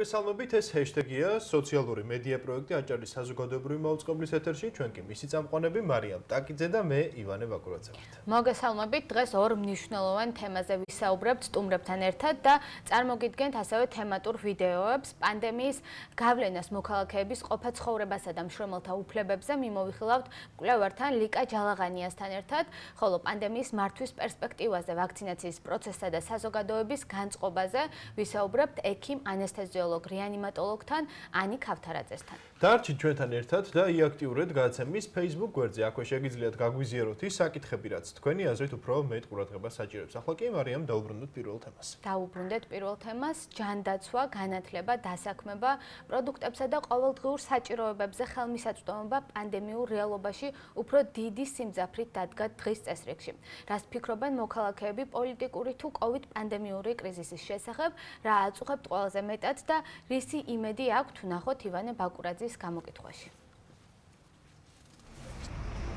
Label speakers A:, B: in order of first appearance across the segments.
A: მოგესალმებით, ეს ჰეშტეგია სოციალური მედია პროექტი აჭარის საზოგადოებრივი მაუწყებლის ეთერში. ჩვენ კი მისი წამყვანები მარიამ ტაკიძე და მე ივანე ბაკურაძე.
B: მოგესალმებით, დღეს ორ მნიშვნელოვან თემაზე ვისაუბრებთ სტუმრებთან ერთად და წარმოგიდგენთ ასევე თემატურ ვიდეოებს პანდემიის გავლენას მოქალაქეების ყოფა ცხოვრებასა და მშრომელთა უფლებებზე მიმოვიხილავთ კვლევართან ლიკა ჯალაღანიასთან ერთად, ხოლო პანდემიის მართვის პერსპექტივაზე, ვაქცინაციის პროცესსა და საზოგადოების განწყობაზე ვისაუბრებთ ექიმ ანესთეზ ანესთეზიოლოგ რეანიმატოლოგთან ანი ქავთარაძესთან.
A: დარჩით ჩვენთან ერთად და იაქტიურად გაცემის Facebook გვერდზე. აქვე შეგიძლიათ გაგვიზიაროთ ის საკითხები, რაც თქვენი აზრით უფრო მეტ ყურადღებას საჭიროებს. ახლა კი მარიამ დაუბრუნდეთ პირველ თემას.
B: დაუბრუნდეთ პირველ თემას: ჯანდაცვა, განათლება, დასაქმება, პროდუქტებსა და ყოველდღიურ საჭიროებებზე ხელმისაწვდომობა პანდემიურ რეალობაში უფრო დიდი სიმძაფრით დადგა დღის წესრიგში. რას ფიქრობენ მოქალაქეები პოლიტიკური თუ COVID პანდემიური კრიზისის შესახებ? რა აწუხებთ ყველაზე მეტად და რისი იმედი აქვთ ნახოთ ივანე ბაკურაძის არის გამოკითხვაში.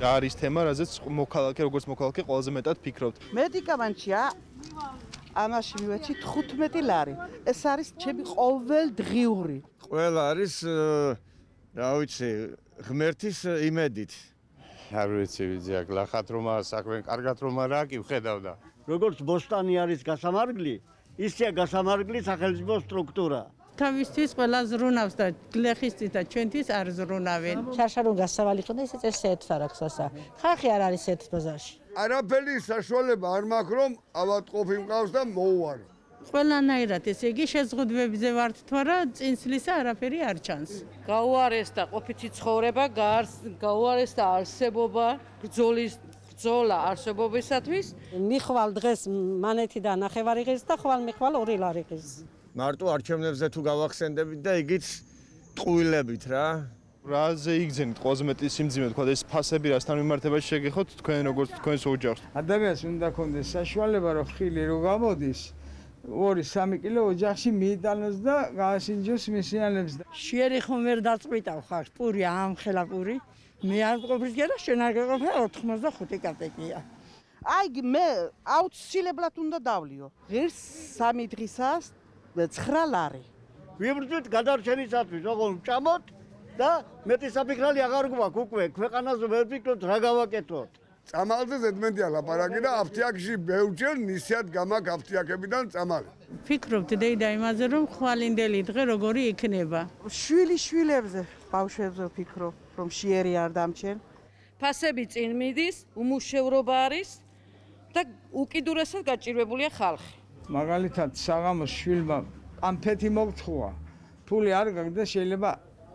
A: რა არის თემა, რაზეც მოქალაქე, როგორც მოქალაქე ყველაზე მეტად ფიქრობთ.
C: მე დიკამანჩია ამაში მივეჩი 15 ლარი. ეს არის ჩემი ყოველდღიური.
D: ყველა არის რა ვიცი, ღმერთის იმედით. არ ვიცი ვიძე აქ ლახათ რომ საქმე კარგად რომ არა კი ვხედავდა.
E: როგორც ბოსტანი არის გასამარგლი, ისეა გასამარგლი სახელმწიფო სტრუქტურაა.
F: თავისთვის ყველა ზრუნავს და გლეხის წითა ჩვენთვის არ ზრუნავენ.
G: შარშარულ გასავალი ხონდა ისე წეს შეეცვა რაქსასა. ხალხი არ არის ერთ ბაზარში.
D: არაფერი საშუალება არ მაქვს რომ ავატყოფი მყავს და მოუარო.
F: ყველანაირად ესე იგი შეზღუდვებზე ვართ თორა წინსლისა არაფერი არ ჩანს.
H: გაუარეს და ყოფითი ცხოვრება, გაუარეს და არსებობა, ბრძოლის ბრძოლა არსებობისათვის
G: მიხვალ დღეს მანეთი და ნახევარი ღირს და ხვალ მიხვალ ორი ლარი ღირს
D: მარტო არჩევნებზე თუ გავახსენდებით და იგიც ტყუილებით რა
A: რაზე იგზენით ყველაზე მეტი სიმძიმე თქვა ეს ფასები რასთან მიმართებაში შეგეხოთ თქვენ როგორც თქვენს ოჯახს
I: ადამიანს უნდა კონდეს საშუალება რომ ხილი რო გამოდის 2-3 კილო ოჯახში მიიტანოს და გაასინჯოს მისიანებს და
G: შეერი ხომ ვერ დაწყვიტავ ხარ პური ამხელა პური მე არ მყოფის გერა შენ არ გეყოფე 85 კაპეკია.
C: აი მე აუცილებლად უნდა დავლიო. ღირს 3 დღისას 9 ლარი.
E: ვიბრძვით გადარჩენისათვის, ოღონ ჭამოთ და მეტი საფიქრალი აღარ გვაქვს უკვე. ქვეყანაზე ვერ ვფიქრობთ რა გავაკეთოთ.
D: წამალზე ზედმეტია ლაპარაკი და აფთიაქში ბევრჯერ ნისიად გამაკ აფთიაქებიდან წამალი.
F: ფიქრობთ დეიდა იმაზე რომ ხვალინდელი დღე როგორი იქნება?
C: შვილი შვილებზე ბავშვებზე ვფიქრობ. რომ შეერი არ დამჩენ.
H: ფასები წინ მიდის, უმუშევრობა არის და უკიდურესად გაჭირვებულია ხალხი.
I: მაგალითად, საღამოს შვილმა ამფეთი მოგთხოვა. ფული არ გაგდა შეიძლება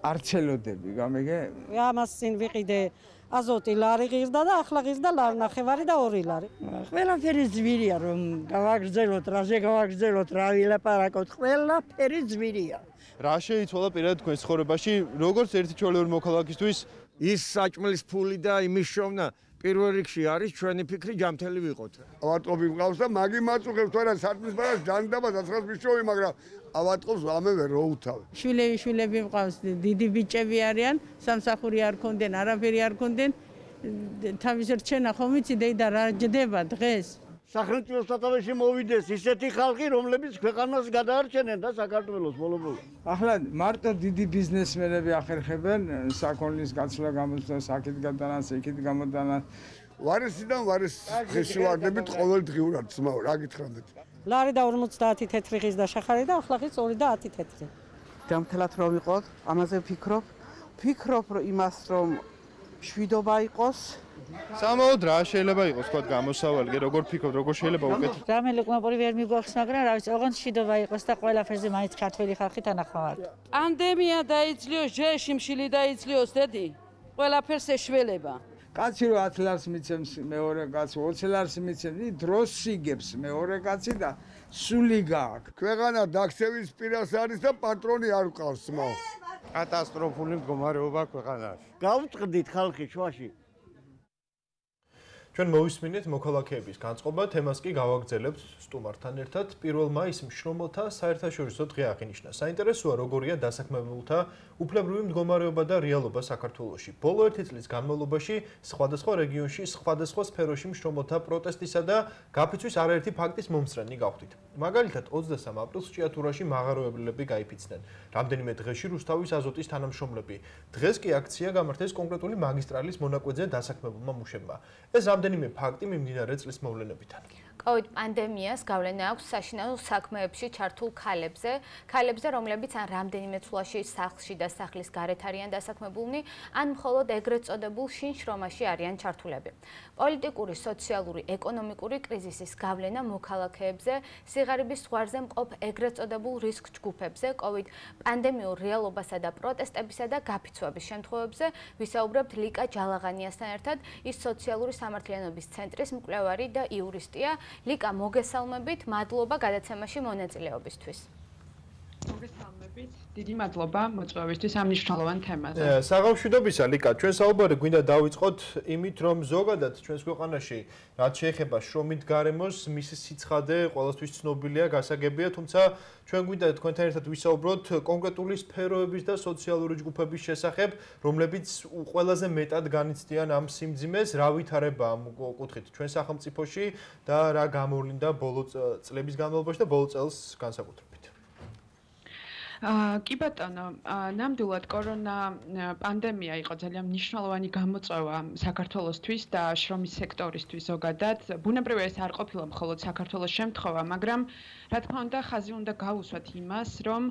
I: არცელოდები, გამიგე?
G: ამას წინ ვიყიდე აზოტი ლარი ღირდა და ახლა ღირდა ლარ ნახევარი და ორი ლარი.
H: ყველაფერი ძვირია რომ გავაგრძელოთ, რაზე გავაგრძელოთ, რა ვილაპარაკოთ, ყველაფერი ძვირია.
A: რა შეიცვალა პირადად თქვენ ცხოვრებაში როგორც ერთი ჩვეული მოქალაქისთვის
D: ის საჭმლის ფული და იმის შოვნა პირველ რიგში არის ჩვენი ფიქრი ჯამთელი ვიყოთ. ავატყოფი მყავს და მაგი მაწუხებს თორე საჭმლის ბარას ჯანდაბა დაცხას მიშოვი მაგრამ ავატყოფს ამევე რო უთავ.
F: შვილები შვილები მყავს დიდი ბიჭები არიან სამსახური არ ქონდენ არაფერი არ ქონდენ თავის რჩენა ხომ იცი და რა ჯდება დღეს
E: სახელმწიფო სათავეში მოვიდეს ისეთი ხალხი, რომლებიც ქვეყანას გადაარჩენენ და საქართველოს ბოლო-ბოლო.
I: ახლა მარტო დიდი ბიზნესმენები ახერხებენ საქონლის გაცვლა გამოცდა, საკით გადანას, ეკით გამოდანა.
D: ვარისიდან ვარის ხეში ვარდებით ყოველ დღიურად ძმაო, რა გითხრანდეთ?
G: ლარი და 50 თეთრი ღის და შახარი და ახლა ღის 2 და 10 თეთრი.
C: დამთლათ რომ ვიყოთ, ამაზე ვფიქრობ. ვფიქრობ რომ იმას რომ შვიდობა იყოს,
A: სამაოდ რა შეიძლება იყოს თქვა გამოსავალი როგორ ფიქრობ როგორ შეიძლება უკეთ
G: რამე ლოკმაპური ვერ მიგვახს მაგრამ რა ვიცი ოღონდ შიდობა იყოს და ყველაფერზე მაინც ქართველი ხალხი თანახმავართ
H: პანდემია დაიწლიოს ჯეში მშილი დაიწლიოს დედი. ყველაფერს ეშველება.
I: კაცი რო 10 ლარს მიცემს მეორე კაცი 20 ლარს მიცემს დროს იგებს მეორე კაცი და სული გააკ.
D: ქვეყანა დაქცევის პირას არის და პატრონი არ ყავს მო კატასტროფული მდგომარეობა ქვეყანაში.
E: გავწყდით ხალხი შუაში
A: ჩვენ მოვისმინეთ მოქალაქეების განწყობა, თემას კი გავაგრძელებთ სტუმართან ერთად. 1 მაისს მშრომელთა საერთაშორისო დღე აღინიშნა. საინტერესოა როგორია დასაქმებულთა უფლებრივი მდგომარეობა და რეალობა საქართველოში. ბოლო ერთი წლის განმავლობაში სხვადასხვა რეგიონში, სხვადასხვა სფეროში მშრომელთა პროტესტისა და გაფიცვის არაერთი ფაქტის მომსწრენი გავხდით. მაგალითად, 23 აპრილს ჭიათურაში მაღაროებლები გაიფიცნენ. რამდენიმე დღეში რუსთავის აზოტის თანამშრომლები. დღეს კი აქცია გამართეს კონკრეტული მაგისტრალის მონაკვეთზე დასაქმებულმა მუშებმა. ეს რამდენიმე ფაქტი მიმდინარე წლის მოვლენებიდან.
B: COVID პანდემიას გავლენა აქვს საშინაო საქმეებში ჩართულ ქალებზე, ქალებზე, რომლებიც ან რამდენიმე წლაში სახლში და სახლის გარეთ არიან დასაქმებულნი, ან მხოლოდ ეგრეთ წოდებულ შინ შრომაში არიან ჩართულები. პოლიტიკური, სოციალური, ეკონომიკური კრიზისის გავლენა მოქალაქეებზე, სიღარიბის ზღვარზე მყოფ ეგრეთ წოდებულ რისკ ჯგუფებზე, COVID პანდემიურ რეალობასა და პროტესტებისა და გაფიცვების შემთხვევებზე ვისაუბრებთ ლიკა ჯალაღანიასთან ერთად, ის სოციალური სამართლიანობის ცენტრის მკვლევარი და იურისტია. ლიკა მოგესალმებით, მადლობა გადაცემაში მონაწილეობისთვის.
J: მოგესალმებით. დიდი მადლობა მოწვევისთვის ამ მნიშვნელოვან თემაზე.
A: საღამშვიდობისა ლიკა, ჩვენ საუბარი გვინდა დავიწყოთ იმით, რომ ზოგადად ჩვენს ქვეყანაში რაც შეეხება შრომით გარემოს, მისი სიცხადე ყოველთვის ცნობილია, გასაგებია, თუმცა ჩვენ გვინდა თქვენთან ერთად ვისაუბროთ კონკრეტული სფეროების და სოციალური ჯგუფების შესახებ, რომლებიც ყველაზე მეტად განიცდიან ამ სიმძიმეს, რა ვითარება ამ კუთხით ჩვენ სახელმწიფოში და რა გამოვლინდა ბოლო წლების განმავლობაში და ბოლო წელს განსაკუთრებით.
J: კი ბატონო, ნამდვილად კორონა პანდემია იყო ძალიან მნიშვნელოვანი გამოწვევა საქართველოსთვის და შრომის სექტორისთვის ზოგადად. ბუნებრივია ეს არ ყოფილა მხოლოდ საქართველოს შემთხვევა, მაგრამ რა თქმა უნდა, ხაზი უნდა გაუსვათ იმას, რომ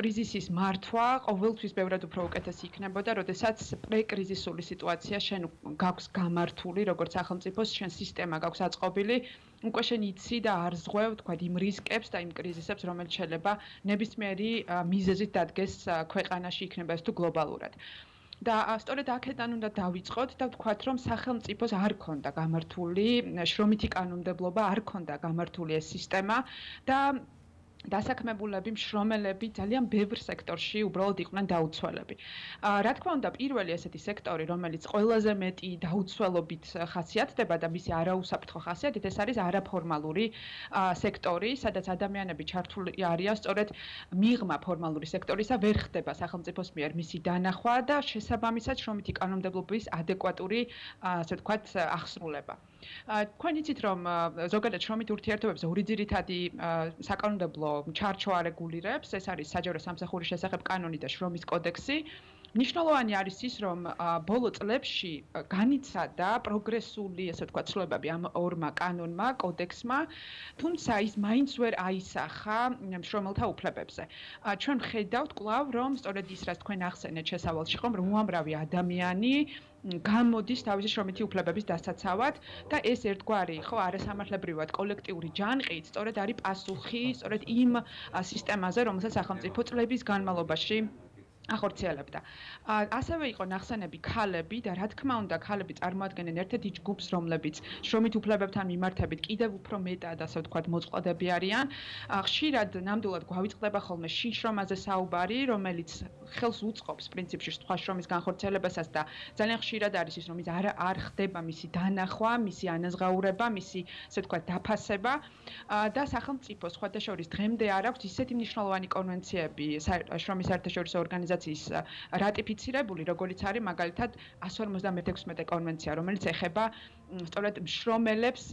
J: კრიზისის მართვა ყოველთვის ბევრად უფრო უკეთესი იქნებოდა, როდესაც პრეკრიზისული სიტუაცია შენ გაქვს გამართული, როგორც სახელმწიფოს შენ სისტემა გაქვს აწყობილი, უკვე შენ იცი და არ ზღვევ, თქვა იმ რისკებს და იმ კრიზისებს, რომელიც შეიძლება ნებისმიერი მიზეზით დადგეს ქვეყანაში იქნება ეს თუ გლობალურად. და სწორედ აქედან უნდა დავიწყოთ და ვთქვათ, რომ სახელმწიფოს არ ქონდა გამართული შრომითი კანონმდებლობა, არ ქონდა გამართული ეს სისტემა და დასაქმებულები, მშრომელები ძალიან ბევრ სექტორში უბრალოდ იყვნენ დაუცველები. აა რა თქმა უნდა, პირველი ესეთი სექტორი, რომელიც ყველაზე მეტი დაუცველობით ხასიათდება და მისი არაუსაფრთხო ხასიათით, ეს არის არაფორმალური აა სექტორი, სადაც ადამიანები ჩართული არიან სწორედ მიღმა ფორმალური სექტორისა ვერ ხდება სახელმწიფოს მიერ მისი დანახვა და შესაბამისად შრომითი კანონმდებლობის ადეკვატური ასე ვთქვათ აღსრულება. თქვენ იცით რომ ზოგადად შრომით ურთიერთობებს ორი ძირითადი საკანონმდებლო ჩარჩო არეგულირებს, ეს არის საჯარო სამსახურის შესახებ კანონი და შრომის კოდექსი. ნიშნულოვანი არის ის, რომ ბოლო წლებში განიცადა პროგრესული, ასე ვთქვათ, ცვლილებები ამ ორმა კანონმა, კოდექსმა, თუმცა ის მაინც ვერ აისახა შრომელთა უფლებებზე. ჩვენ ხედავთ კლავ, რომ სწორედ ის, რაც თქვენ ახსენეთ შესავალში, ხომ, უამრავი ადამიანი გამოდის თავისი შრომითი უფლებების დასაცავად და ეს ერთგვარი ხო არასამართლებრივად კოლექტიური ჯანყით სწორედ არის პასუხი სწორედ იმ სისტემაზე რომელსაც სახელმწიფო წლების განმავლობაში ახორციელებდა. ასევე იყო ნახსენები ქალები და რა თქმა უნდა ქალები წარმოადგენენ ერთ-ერთ ჯგუფს რომლებიც შრომით უფლებებთან მიმართებით კიდევ უფრო მეტად ასე ვთქვათ მოწყობები არიან. ხშირად ნამდვილად გვავიწყდება ხოლმე შინშრომაზე საუბარი, რომელიც ხელს უწყობს პრინციპში სხვა შრომის განხორციელებასაც და ძალიან ხშირად არის ის რომ ის არ არ ხდება მისი დანახვა, მისი ანაზღაურება, მისი ასე ვთქვათ დაფასება და სახელმწიფო სხვათა შორის დღემდე არ აქვს ისეთი მნიშვნელოვანი კონვენციები შრომის საერთაშორისო ორგანიზაციის ორგანიზაციის რატიფიცირებული, როგორც არის მაგალითად 156 კონვენცია, რომელიც ეხება სწორედ მშრომელებს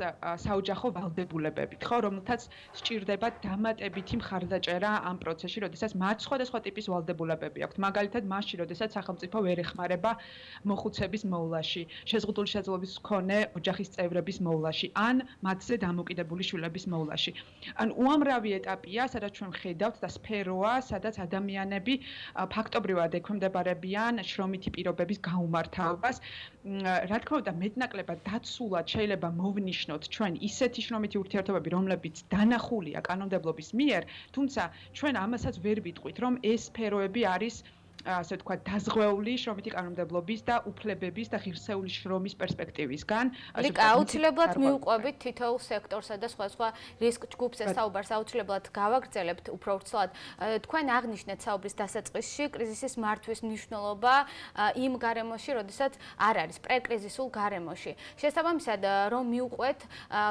J: საოჯახო ვალდებულებებით, ხო, რომელთაც სჭირდება დამატებითი მხარდაჭერა ამ პროცესში, როდესაც მათ სხვადასხვა ტიპის ვალდებულებები აქვთ. მაგალითად, მასში, როდესაც სახელმწიფო ვერ ეხმარება მოხუცების მოვლაში, შეზღუდული შეძლების მქონე ოჯახის წევრების მოვლაში, ან მათზე დამოკიდებული შვილების მოვლაში. ან უამრავი ეტაპია, სადაც ჩვენ ხედავთ და სფეროა, სადაც ადამიანები ფაქტობრივად ექვემდებარებიან შრომითი პირობების გაუმართებას. რა თქმა უნდა, მეტნაკლებად დაცულად შეიძლება მოვნიშნოთ ჩვენ ისეთი შრომითი ურთიერთობები, რომლებიც დანახულია კანონმდებლობის მიერ, თუმცა ჩვენ ამასაც ვერ ვიტყვით, რომ ეს სფეროები არის ასე ვთქვათ, დაზღვეული შრომითი კანონმდებლობის და უფლებების და ღირსეული შრომის პერსპექტივისგან.
B: ლიკ აუცილებლად მიუყვებით თითოეულ სექტორსა და სხვა სხვა რისკ ჯგუფს ეს საუბარს აუცილებლად გავაგრძელებთ უფრო ვრცლად. თქვენ აღნიშნეთ საუბრის დასაწყისში კრიზისის მართვის მნიშვნელობა იმ გარემოში, როდესაც არ არის პრეკრიზისულ გარემოში. შესაბამისად, რომ მიუყვეთ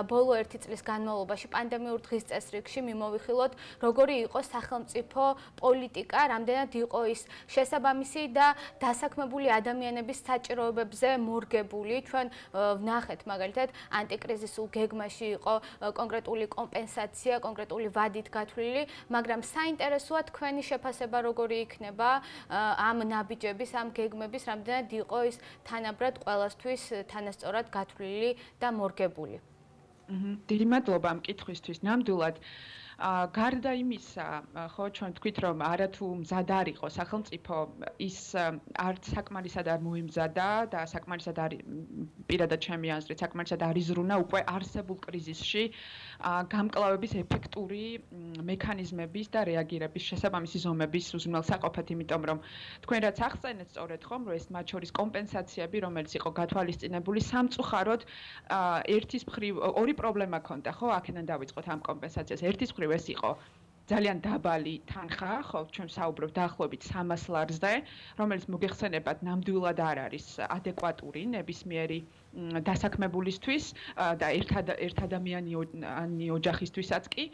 B: ბოლო 1 წლის განმავლობაში პანდემიურ დღის წესრიგში მიმოვიხილოთ, როგორი იყო სახელმწიფო პოლიტიკა, რამდენად იყო ის შესაბამისი და დასაქმებული ადამიანების საჭიროებებზე მორგებული. ჩვენ ვნახეთ მაგალითად ანტიკრიზისულ გეგმაში იყო კონკრეტული კომპენსაცია, კონკრეტული ვადით გათვლილი, მაგრამ საინტერესოა თქვენი შეფასება როგორი იქნება ამ ნაბიჯების, ამ გეგმების, რამდენად იყო ის თანაბრად ყველასთვის თანასწორად გათვლილი და მორგებული.
J: დიდი მადლობა ამ კითხვისთვის. ნამდვილად გარდა იმისა, ხო, ჩვენ თქვით რომ არათუ მზად არისო სახელმწიფო ის არც საკმარისად არ მოიმზადა და საკმარისად არ პირადად ჩემი აზრით საკმარისად არ იზრუნა უკვე არსებულ კრიზისში გამკლავების ეფექტური მექანიზმების და რეაგირების შესაბამისი ზომების უზრუნველსაყოფად, იმიტომ რომ თქვენ რაც ახსენეთ სწორედ ხომ, რომ ეს მათ შორის კომპენსაციები, რომელიც იყო გათვალისწინებული სამწუხაროდ ერთის მხრივ ორი პრობლემა ქონდა, ხო, აქედან დავიწყოთ ამ კომპენსაციას. ერთის მხრივ ეს იყო ძალიან დაბალი თანხა, ხო, ჩვენ საუბრობთ დაახლოებით 300 ლარზე, რომელიც მოგეხსენებათ ნამდვილად არ არის ადეკვატური ნებისმიერი დასაქმებულისთვის და ერთ ერთ ადამიანიანი ოჯახისთვისაც კი.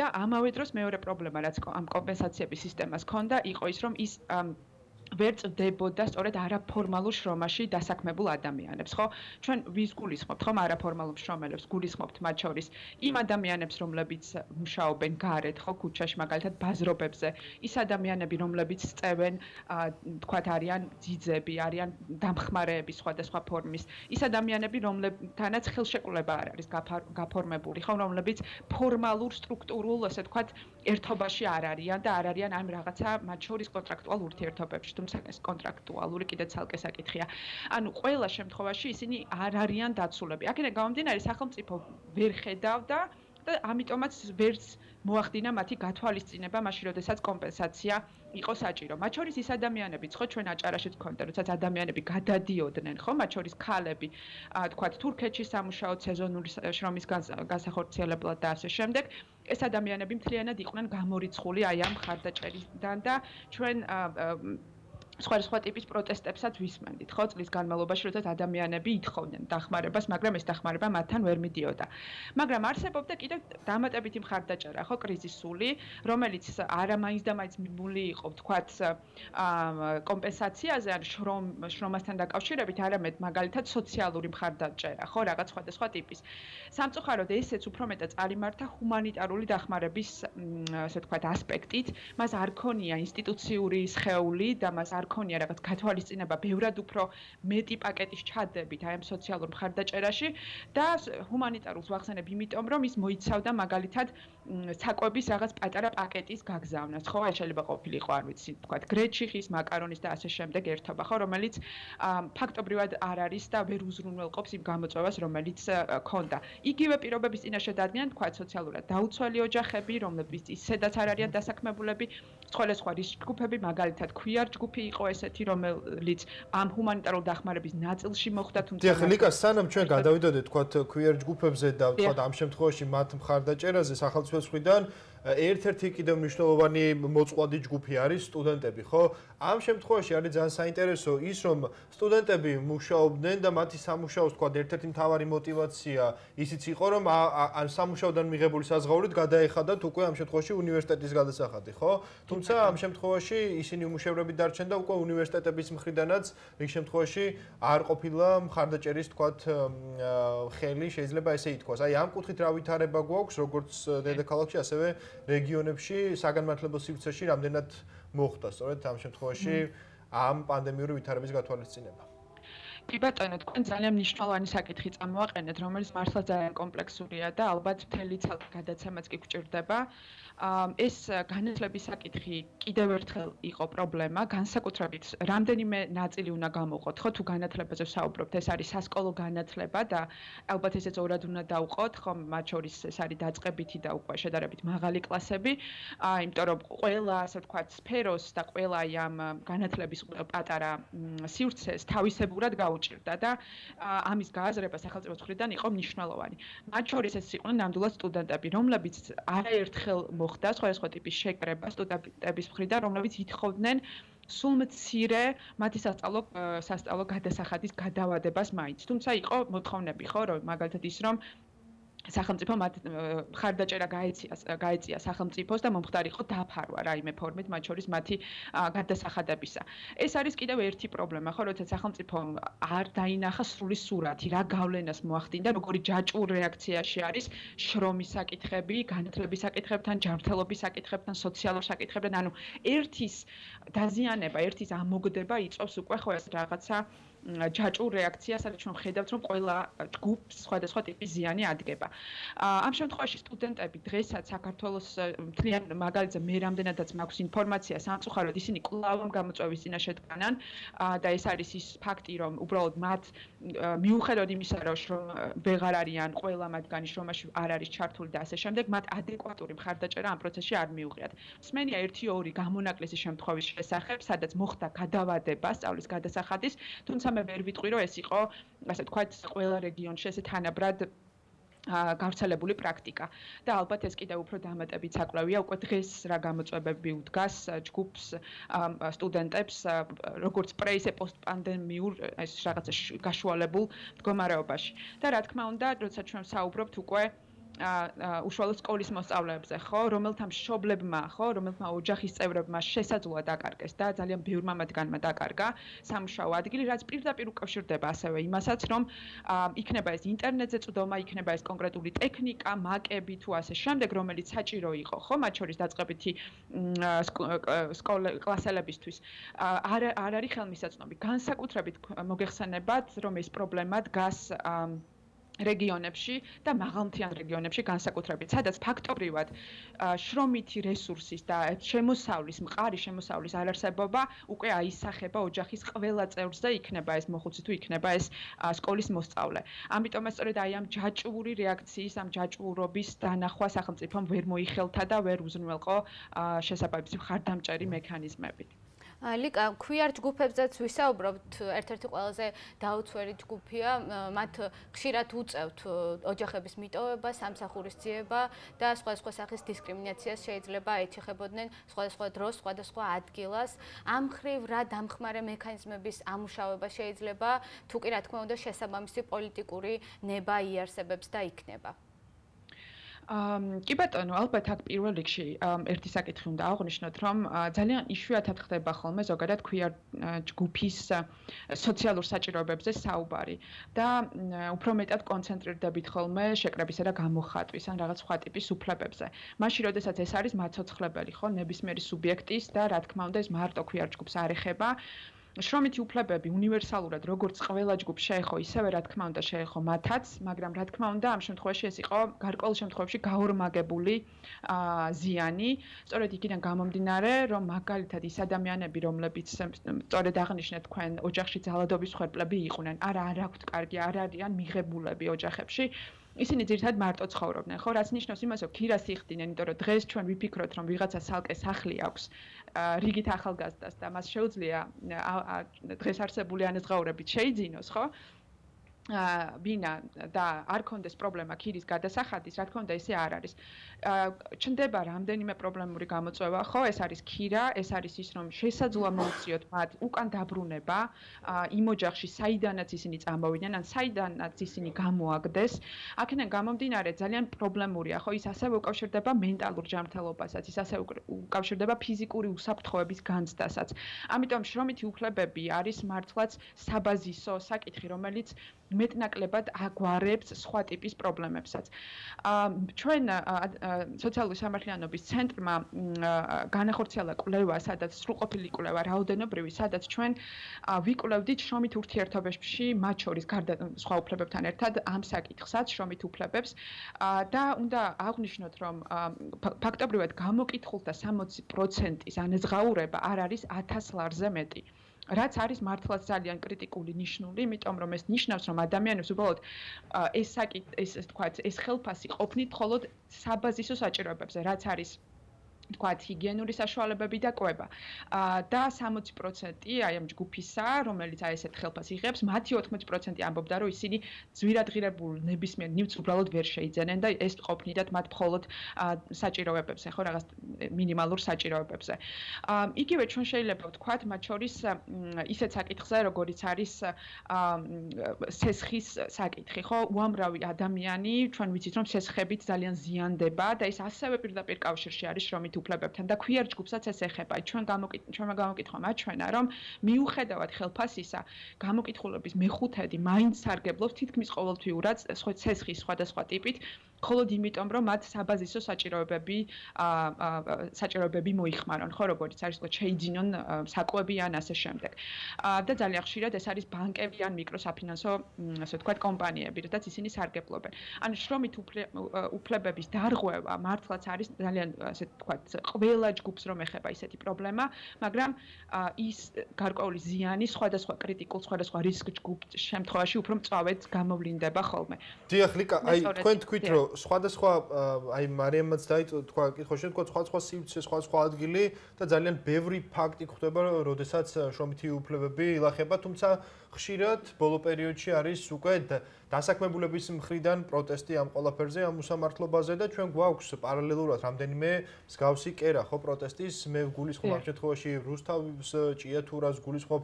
J: და ამავე დროს მეორე პრობლემა რაც ამ კომპენსაციების სისტემას ჰქონდა იყო ის რომ ის ვერ წდებოდა სწორედ არაფორმალურ შრომაში დასაქმებულ ადამიანებს, ხო? ჩვენ ვის გულისხმობთ, ხომ არაფორმალურ შრომელებს გულისხმობთ მათ შორის იმ ადამიანებს, რომლებიც მუშაობენ გარეთ, ხო, ქუჩაში, მაგალითად, ბაზრობებზე, ის ადამიანები, რომლებიც წევენ, თქვათ, არიან ძიძები, არიან დამხმარეები სხვადასხვა ფორმის, ის ადამიანები, რომლებთანაც ხელშეკრულება არ არის გაფორმებული, ხო, რომლებიც ფორმალურ სტრუქტურულ, ასე თქვათ, ერთობაში არ არიან და არ არიან ამ რაღაცა მათ შორის კონტრაქტუალ ურთიერთობებში. თუმცა ეს კონტრაქტუალური კიდე ცალკე საკითხია. ანუ ყველა შემთხვევაში ისინი არ არიან დაცულები. აქედან გამომდინარე სახელმწიფო ვერ ხედავდა და ამიტომაც ვერც მოახდინა მათი გათვალისწინება მაშინ როდესაც კომპენსაცია იყო საჭირო. მათ შორის ის ადამიანებიც ხო ჩვენ აჭარაშიც გქონდა, როდესაც ადამიანები გადადიოდნენ, ხო, მათ შორის ქალები, თქვა თურქეთში სამუშაო სეზონური შრომის გასახორციელებლად და ასე შემდეგ. ეს ადამიანები მთლიანად იყვნენ გამორიცხული აი ამ ხარდაჭერიდან და ჩვენ სხვა სხვა ტიპის პროტესტებსაც ვისმენდით, ხო, წლის განმავლობაში, როდესაც ადამიანები ითხოვდნენ დახმარებას, მაგრამ ეს დახმარება მათთან ვერ მიდიოდა. მაგრამ არსებობდა კიდევ დამატებითი მხარდაჭერა, ხო, კრიზისული, რომელიც არა მაინც და მაინც მიმული იყო, თქვათ, აა კომპენსაციაზე, ან შრომ შრომასთან დაკავშირებით, არამედ მაგალითად სოციალური მხარდაჭერა, ხო, რაღაც სხვადასხვა ტიპის. სამწუხაროდ ესეც უფრო მეტად წარიმართა ჰუმანიტარული დახმარების, ასე ვთქვათ, ასპექტით. მას არ ქონია ინსტიტუციური სხეული და მას არ ქონია რაღაც გათვალისწინება ბევრად უფრო მეტი პაკეტის ჩადებით აი ამ სოციალურ მხარდაჭერაში და ჰუმანიტარულს ვახსენებ იმიტომ რომ ის მოიცავდა მაგალითად საკვების რაღაც პატარა პაკეტის გაგზავნას. ხო აი შეიძლება ყოფილიყო არ ვიცი თქვა გრეჩიხის მაკარონის და ასე შემდეგ ერთობა ხო რომელიც ფაქტობრივად არ არის და ვერ უზრუნველყოფს იმ გამოწვევას რომელიც ქონდა. იგივე პირობების წინაშე დადგნენ თქვა სოციალურად დაუცველი ოჯახები რომლებიც ისედაც არ არიან დასაქმებულები. სხვა სხვა რისკ ჯგუფები მაგალითად ქვიარ ჯგუფი იყო ესეთი რომელიც ამ ჰუმანიტარულ დახმარების ნაწილში მოხვდა თუმცა
A: დიახ ლიკა სანამ ჩვენ გადავიდოდეთ თქვა ქვიერ ჯგუფებზე და თქვა ამ შემთხვევაში მათ მხარდაჭერაზე სახელმწიფოს მხრიდან ერთ-ერთი კიდევ მნიშვნელოვანი მოწყვეტი ჯგუფი არის სტუდენტები, ხო? ამ შემთხვევაში არის ძალიან საინტერესო ის, რომ სტუდენტები მუშაობდნენ და მათი სამუშაოს თქვა ერთ-ერთი მთავარი мотиваცია ისიც იყო, რომ ან სამუშაოდან მიღებული საზღაურით გადაეხადათ უკვე ამ შემთხვევაში უნივერსიტეტის გადასახადი, ხო? თუმცა ამ შემთხვევაში ისინი უმუშევრები დარჩნენ და უკვე უნივერსიტეტების მხრიდანაც რიგ შემთხვევაში არ ყოფილა მხარდაჭერის თქვათ ხელი შეიძლება ესე ითქვას. აი ამ კუთხით რა ვითარება გვაქვს როგორც დედაქალაქში, ასევე რეგიონებში საგანმანათლებლო სივრცეში რამდენად მოხდა სწორედ ამ შემთხვევაში ამ პანდემიური ვითარების გათვალისწინება.
J: კი ბატონო, თქვენ ძალიან მნიშვნელოვანი საკითხი წამოაყენეთ, რომელიც მართლა ძალიან კომპლექსურია და ალბათ მთელი ცალკე გადაცემაც კი გვჭირდება. ეს განათლების საკითხი კიდევ ერთხელ იყო პრობლემა, განსაკუთრებით რამდენიმე ნაწილი უნდა გამოვყოთ, ხო? თუ განათლებაზე ვსაუბრობთ, ეს არის სასკოლო განათლება და ალბათ ესეც ორად უნდა დავყოთ, ხო, მათ შორის ეს არის დაწყებითი და უკვე შედარებით მაღალი კლასები, იმიტომ რომ ყველა, ასე ვთქვათ, სფეროს და ყველა ამ განათლების პატარა სივრცეს თავისებურად გაუჭირდა და ამის გააზრება სახელმწიფოს მხრიდან იყო მნიშვნელოვანი. მათ შორის ეს იყვნენ ნამდვილად სტუდენტები, რომლებიც არაერთხელ მოხდა სხვადასხვა ტიპის შეკრება სტუდენტების მხრიდან, რომლებიც ითხოვდნენ სულ მცირე მათი სასწავლო სასწავლო გადასახადის გადავადებას მაინც. თუმცა იყო მოთხოვნები ხო, რომ მაგალითად ის რომ სახელმწიფო მათ ხარდაჭერა გაეცია გაეცია სახელმწიფოს და მომხდარიყო დაფარვა რაიმე ფორმით მათ შორის მათი გადასახადებისა. ეს არის კიდევ ერთი პრობლემა, ხო, როცა სახელმწიფო არ დაინახა სრული სურათი, რა გავლენას მოახდინდა, როგორი ჯაჭვურ რეაქციაში არის შრომის საკითხები, განათლების საკითხებთან, ჯანმრთელობის საკითხებთან, სოციალურ საკითხებთან, ანუ ერთის დაზიანება, ერთის ამოგდება იწვევს უკვე ხო ეს რაღაცა ჯაჭვურ რეაქციას, სადაც ჩვენ ხედავთ, რომ ყველა ჯგუფს სხვადასხვა ტიპის ზიანი ადგება. ამ შემთხვევაში სტუდენტები დღესაც საქართველოს მთლიან მაგალითზე მე რამდენადაც მაქვს ინფორმაცია, სამწუხაროდ ისინი კვლავ გამოწვევის წინაშე დგანან და ეს არის ის ფაქტი, რომ უბრალოდ მათ მიუხედავად იმისა, რომ ვეღარ არიან ყველა მათგანი შრომაში არ არის ჩართული და ასე შემდეგ, მათ ადეკვატური მხარდაჭერა ამ პროცესში არ მიუღიათ. მსმენია 1-2 გამონაკლისი შემთხვევის შესახებ, სადაც მოხდა გადავადება სწავლის გადასახადის, თუმცა მე ვერ ვიტყვი რომ ეს იყო ასე თქვა ყველა რეგიონში ესე თანაბრად გავრცელებული პრაქტიკა. და ალბათ ეს კიდევ უფრო დამატებით საკვლევია უკვე დღეს რა გამოწვევები უდგას ჯგუფს სტუდენტებს როგორც პრეისე პოსტპანდემიურ ეს რაღაცა გაშუალებულ მდგომარეობაში. და რა თქმა უნდა როცა ჩვენ საუბრობთ უკვე უშუალო სკოლის მოსწავლეებზე, ხო, რომელთა მშობლებმა, ხო, რომელთა ოჯახის წევრებმა შესაძლოა დაკარგეს და ძალიან ბევრმა მათგანმა დაკარგა სამუშაო ადგილი, რაც პირდაპირ უკავშირდება ასევე იმასაც, რომ იქნება ეს ინტერნეტზე წვდომა, იქნება ეს კონკრეტული ტექნიკა, მაკები თუ ასე შემდეგ, რომელიც საჭირო იყო, ხო, მათ შორის დაწყებითი სკოლა კლასელებისთვის. არ არ არის ხელმისაწვდომი. განსაკუთრებით მოგეხსენებათ, რომ ეს პრობლემა დგას რეგიონებში და მაღალმთიან რეგიონებში განსაკუთრებით, სადაც ფაქტობრივად შრომითი რესურსის და შემოსავლის, მყარი შემოსავლის არარსებობა უკვე აისახება ოჯახის ყველა წევრს და იქნება ეს მოხუცი თუ იქნება ეს სკოლის მოსწავლე. ამიტომ სწორედ აი ამ ჯაჭვური რეაქციის, ამ ჯაჭვურობის დანახვა სახელმწიფომ ვერ მოიხელთა და ვერ უზრუნველყო შესაბამისი მხარდამჭერი მექანიზმებით.
B: ლიკა, ქვიარ ჯგუფებზეც ვისაუბრობთ, ერთ-ერთი ყველაზე დაუცველი ჯგუფია, მათ ხშირად უწევთ ოჯახების მიტოვება, სამსახურის ძიება და სხვა სხვა სახის დისკრიმინაციას შეიძლება ეჩეხებოდნენ სხვადასხვა დროს, სხვადასხვა ადგილას. ამ ხრივ რა დამხმარე მექანიზმების ამუშავება შეიძლება, თუ კი რა თქმა უნდა შესაბამისი პოლიტიკური ნება იარსებებს და იქნება.
J: აა კი ბატონო, ალბათ აქ პირველ რიგში ერთი საკითხი უნდა აღვნიშნოთ, რომ ძალიან იშვიათად ხდება ხოლმე ზოგადად ქვიარ ჯგუფის სოციალურ საჭიროებებზე საუბარი. და უფრო მეტად კონცენტრირდებით ხოლმე შეკრებისა და გამოხატვის ან რაღაც სხვა ტიპის უფლებებზე. მაშინ, როდესაც ეს არის მაცოცხლებელი, ხო, ნებისმიერი სუბიექტის და რა თქმა უნდა, ეს მარტო ქვიარ ჯგუფს არ ეხება, შრომითი უფლებები უნივერსალურად როგორც ყველა ჯგუფ შეეხო ისევე რა თქმა უნდა შეეხო მათაც მაგრამ რა თქმა უნდა ამ შემთხვევაში ეს იყო გარკვეულ შემთხვევაში გაორმაგებული აა ზიანი. სწორედ იქიდან გამომდინარე რომ მაგალითად ის ადამიანები რომლებიც სწორედ აღნიშნეთ თქვენ ოჯახში ძალადობის ხერპლები იყვნენ არა არ აქვთ კარგი არ არიან მიღებულები ოჯახებში. ისინი ძირთად მარტო ცხოვრობდნენ ხო? რაც ნიშნავს იმას რომ ქირას იხდინენ იმიტომ რომ დღეს ჩვენ ვიფიქროთ რომ ვიღაცა სალკე სახლი აქვს რიგით ახალგაზრდას და მას შეუძლია დღეს არსებული ანაზღაურებით შეიძინოს ხო ბინა და არ კონდეს პრობლემა ქირის გადასახადის, რა თქმა უნდა, ესე არ არის. ჩნდება რამდენიმე პრობლემური გამოწვევა, ხო, ეს არის ქირა, ეს არის ის, რომ შესაძლოა მოუწიოთ მათ უკან დაბრუნება იმ ოჯახში, საიდანაც ისინი წამოვიდნენ, ან საიდანაც ისინი გამოაგდეს. აქედან გამომდინარე ძალიან პრობლემურია, ხო, ის ასევე უკავშირდება მენტალურ ჯანმრთელობასაც, ის ასევე უკავშირდება ფიზიკური უსაფრთხოების განცდასაც. ამიტომ შრომითი უფლებები არის მართლაც საბაზისო საკითხი, რომელიც მეტნაკლებად აგვარებს სხვა ტიპის პრობლემებსაც. აა ჩვენ სოციალური სამართლიანობის ცენტრმა განახორციელა კვლევა, სადაც სრულყოფილი კვლევა რაოდენობრივი, სადაც ჩვენ ვიკვლევდით შრომით ურთიერთობებში, მათ შორის გარდა სხვა უფლებებთან ერთად ამ საკითხსაც შრომით უფლებებს და უნდა აღვნიშნოთ, რომ ფაქტობრივად გამოკითხულთა 60%-ის ანეზღაურება არ არის 1000 ლარზე მეტი. რაც არის მართლაც ძალიან კრიტიკული ნიშნული, იმიტომ რომ ეს ნიშნავს, რომ ადამიანებს უბრალოდ ეს საკითხ ეს თქვა ეს ხელფასი ყოფნით მხოლოდ საბაზისო საჭიროებებზე, რაც არის თქვათ ჰიგიენური საშუალებები და კვება. და 60% აი ამ ჯგუფისა, რომელიც აი ესეთ ხელფას იღებს, მათი 80% ამბობდა, რომ ისინი ძვირადღირებულ ნებისმიერ ნივთს უბრალოდ ვერ შეიძენენ და ეს ყოფნიდათ მათ მხოლოდ საჭიროებებზე, ხო, რაღაც მინიმალურ საჭიროებებზე. იგივე ჩვენ შეიძლება ვთქვათ, მათ შორის ისეთ საკითხზე, როგორიც არის სესხის საკითხი, ხო? უამრავი ადამიანი, ჩვენ ვიცით, რომ სესხებით ძალიან ზიანდება და ეს ასევე პირდაპირ კავშირში არის შრომით უფლებებთან და ქვიერ ჯგუფსაც ეს ეხება. ჩვენ გამოკითხ ჩვენმა გამოკითხვა მაჩვენა, რომ მიუხედავად ხელფასისა, გამოკითხულების მეხუთედი მაინც სარგებლობს თითქმის ყოველთვიურად სხვა ცესხის სხვადასხვა ტიპით, მხოლოდ იმიტომ, რომ მათ საბაზისო საჭიროებები აა საჭიროებები მოიხმარონ, ხო, როგორც არის თქო, შეიძინონ საკვები ან ასე შემდეგ. აა და ძალიან ხშირად ეს არის ბანკები ან მიკროსაფინანსო, ასე ვთქვათ, კომპანიები, როდესაც ისინი სარგებლობენ. ანუ შრომით უფლებების დარღვევა მართლაც არის ძალიან ასე ვთქვათ, ყველა ჯგუფს რომ ეხება ისეთი პრობლემა, მაგრამ ის გარკვეული ზიანი სხვადასხვა კრიტიკულ სხვადასხვა რისკ ჯგუფ შემთხვევაში უფრო მწვავედ გამოვლინდება ხოლმე.
A: დიახ, ლიკა, აი თქვენ თქვით რომ სხვადასხვა აი მარიამაც დაიწყო თქვა კითხოში თქვა სხვადასხვა სივრცე, სხვადასხვა ადგილი და ძალიან ბევრი ფაქტი ხდება, როდესაც შრომითი უფლებები ილახება, თუმცა ხშირად ბოლო პერიოდში არის უკვე დასაქმებულების მხრიდან პროტესტი ამ ყველაფერზე, ამ უსამართლობაზე და ჩვენ გვაქვს პარალელურად რამდენიმე მსგავსი კერა, ხო, პროტესტის. მე გულისხმობ ამ შემთხვევაში რუსთავის ჭიათურას გულისხმობ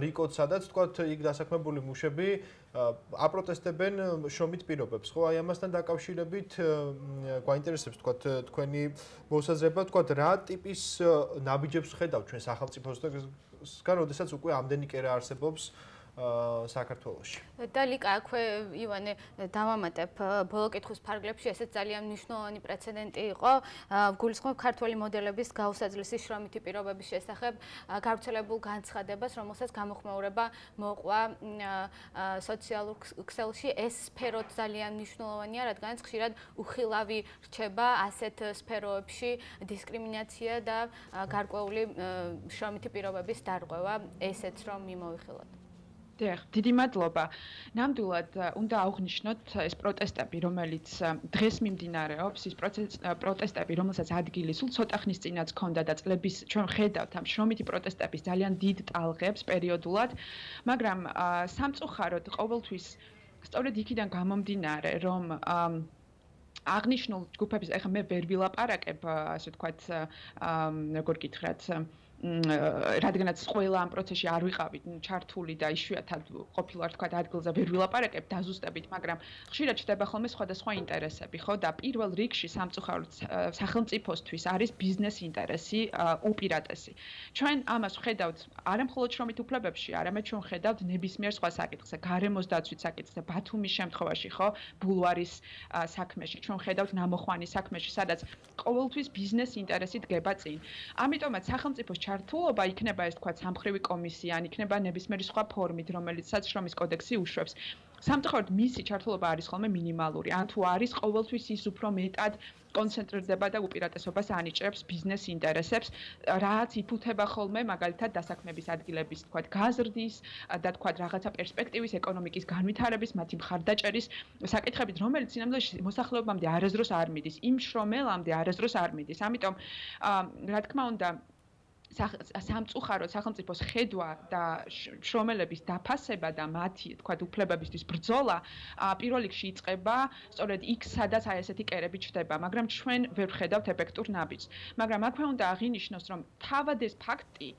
A: რიკოც, სადაც თქვა იქ დასაქმებული მუშები აპროტესტებენ შრომით პირობებს, ხო? აი ამასთან დაკავშირებით გვაინტერესებს თქვა თქვენი მოსაზრება, თქვა რა ტიპის ნაბიჯებს ხედავთ ჩვენ სახელმწიფოსთან, სკან, როდესაც უკვე ამდენი კერა არსებობს საქართველოში.
B: და ლიკა, აქვე ივანე დავამატებ ბოლო კითხვის ფარგლებში ესეც ძალიან მნიშვნელოვანი პრეცედენტი იყო. გულისხმობ ქართველი მოდელების გაუსაძლისი შრომითი პირობების შესახებ გავრცელებულ განცხადებას, რომელსაც გამოხმეურება მოყვა სოციალურ ქსელში. ეს სფერო ძალიან მნიშვნელოვანია, რადგანაც ხშირად უხილავი რჩება ასეთ სფეროებში დისკრიმინაცია და გარკვეული შრომითი პირობების დარღვევა. ესეც რომ მიმოიხილოთ.
J: დიახ, დიდი მადლობა. ნამდვილად უნდა აღვნიშნოთ ეს პროტესტები, რომელიც დღეს მიმდინარეობს, ის პროტესტები, რომელსაც ადგილი სულ ცოტა ხნის წინაც ჰქონდა და წლების ჩვენ ხედავთ ამ შრომითი პროტესტების ძალიან დიდ ტალღებს პერიოდულად, მაგრამ სამწუხაროდ ყოველთვის სწორედ იქიდან გამომდინარე, რომ აღნიშნულ ჯგუფების, ეხლა მე ვერ ვილაპარაკებ, ასე ვთქვათ, როგორ გითხრათ, რადგანაც ყველა ამ პროცესში არ ვიყავით ჩართული და იშვიათად ყოფილა თქვა ადგილზე ვერ ვილაპარაკებ დაზუსტებით, მაგრამ ხშირად ჩდება ხოლმე სხვადასხვა ინტერესები, ხო? და პირველ რიგში სამწუხაროდ სახელმწიფოსთვის არის ბიზნეს ინტერესი უპირატესი. ჩვენ ამას ვხედავთ არამხოლოდ შრომით უფლებებში, არამედ ჩვენ ვხედავთ ნებისმიერ სხვა საკითხზე, გარემოს დაცვით საკითხზე, ბათუმის შემთხვევაში, ხო? ბულვარის საქმეში, ჩვენ ვხედავთ ნამოხვანის საქმეში, სადაც ყოველთვის ბიზნეს ინტერესი დგება წინ. ამიტომაც სახელმწიფოს ჩართულობა იქნება ეს თქვა სამხრივი კომისია, ან იქნება ნებისმიერი სხვა ფორმით, რომელიც საცშრომის კოდექსი უშვებს. სამწუხაროდ მისი ჩართულობა არის ხოლმე მინიმალური. ან თუ არის ყოველთვის ის უფრო მეტად კონცენტრირდება და უპირატესობას ანიჭებს ბიზნეს ინტერესებს, რაც იფუთება ხოლმე მაგალითად დასაქმების ადგილების თქვა გაზრდის და თქვა რაღაცა პერსპექტივის ეკონომიკის განვითარების, მათი მხარდაჭერის საკითხებით, რომელიც სინამდვილეში მოსახლეობამდე არასდროს არ მიდის, იმ შრომელამდე არასდროს არ მიდის. ამიტომ რა თქმა უნდა სამწუხაროდ სახელმწიფოს ხედვა და შრომელების დაფასება და მათი თქვა უფლებებისთვის ბრძოლა პირველ რიგში იწყება სწორედ იქ სადაც აი ესეთი კერები ჩდება მაგრამ ჩვენ ვერ ვხედავთ ეფექტურ ნაბიჯს. მაგრამ აქვე უნდა აღინიშნოს რომ თავად ეს ფაქტი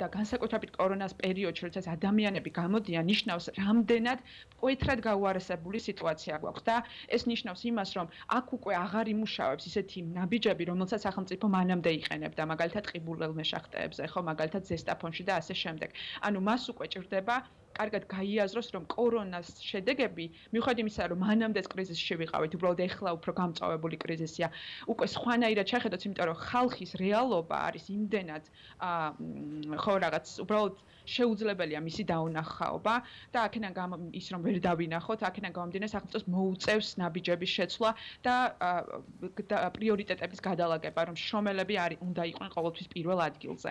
J: და განსაკუთრებით კორონას პერიოდში როდესაც ადამიანები გამოდიან ნიშნავს რამდენად ყვითრად გაუარესებული სიტუაცია გვაქვს და ეს ნიშნავს იმას რომ აქ უკვე აღარ იმუშავებს ისეთი ნაბიჯები რომელსაც სახელმწიფო მანამდე იყენებდა მაგალითად ყიბულელ მეშახტეებზე ხო მაგალითად ზესტაფონში და ასე შემდეგ. ანუ მას უკვე ჭირდება კარგად გაიაზროს, რომ კორონას შედეგები, მიუხედავად იმისა, რომ მანამდეც კრიზისში ვიყავით, უბრალოდ ეხლა უფრო გამწვავებული კრიზისია, უკვე სხვანაირად შეხედოთ, იმიტომ რომ ხალხის რეალობა არის იმდენად აა ხო რაღაც უბრალოდ შეუძლებელია მისი დაუნახაობა და აქედან გამ ის რომ ვერ დავინახოთ, აქედან გამომდინარე სახელმწიფოს მოუწევს ნაბიჯების შეცვლა და პრიორიტეტების გადალაგება, რომ შრომელები არის უნდა იყვნენ ყოველთვის პირველ ადგილზე.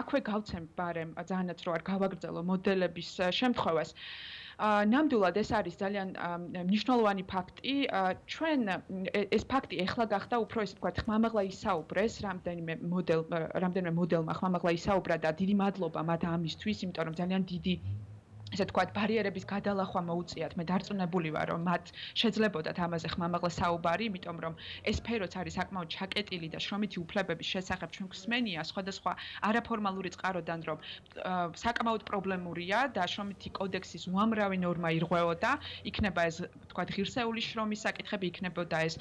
J: აქვე გავცემ ბარემ ძალიანაც რო არ გავაგრძელო მოდელების შემთხვევას. ნამდვილად ეს არის ძალიან მნიშვნელოვანი ფაქტი. ჩვენ ეს ფაქტი ეხლა გახდა უფრო ისე ვთქვათ, ხმამაღლა ისაუბრეს, რამდენიმე მოდელ რამდენიმე მოდელმა ხმამაღლა ისაუბრა და დიდი მადლობა მათ ამისთვის, იმიტომ რომ ძალიან დიდი ესე თქვათ ბარიერების გადალახვა მოუწიათ. მე დარწმუნებული ვარ რომ მათ შეძლებოდათ ამაზე ხმამაღლა საუბარი იმიტომ რომ ეს სფეროც არის საკმაოდ ჩაკეტილი და შრომითი უფლებების შესახებ ჩვენ გვსმენია სხვადასხვა არაფორმალური წყაროდან რომ საკმაოდ პრობლემურია და შრომითი კოდექსის უამრავი ნორმა ირღვეოდა. იქნება ეს თქვათ ღირსეული შრომის საკითხები იქნებოდა ეს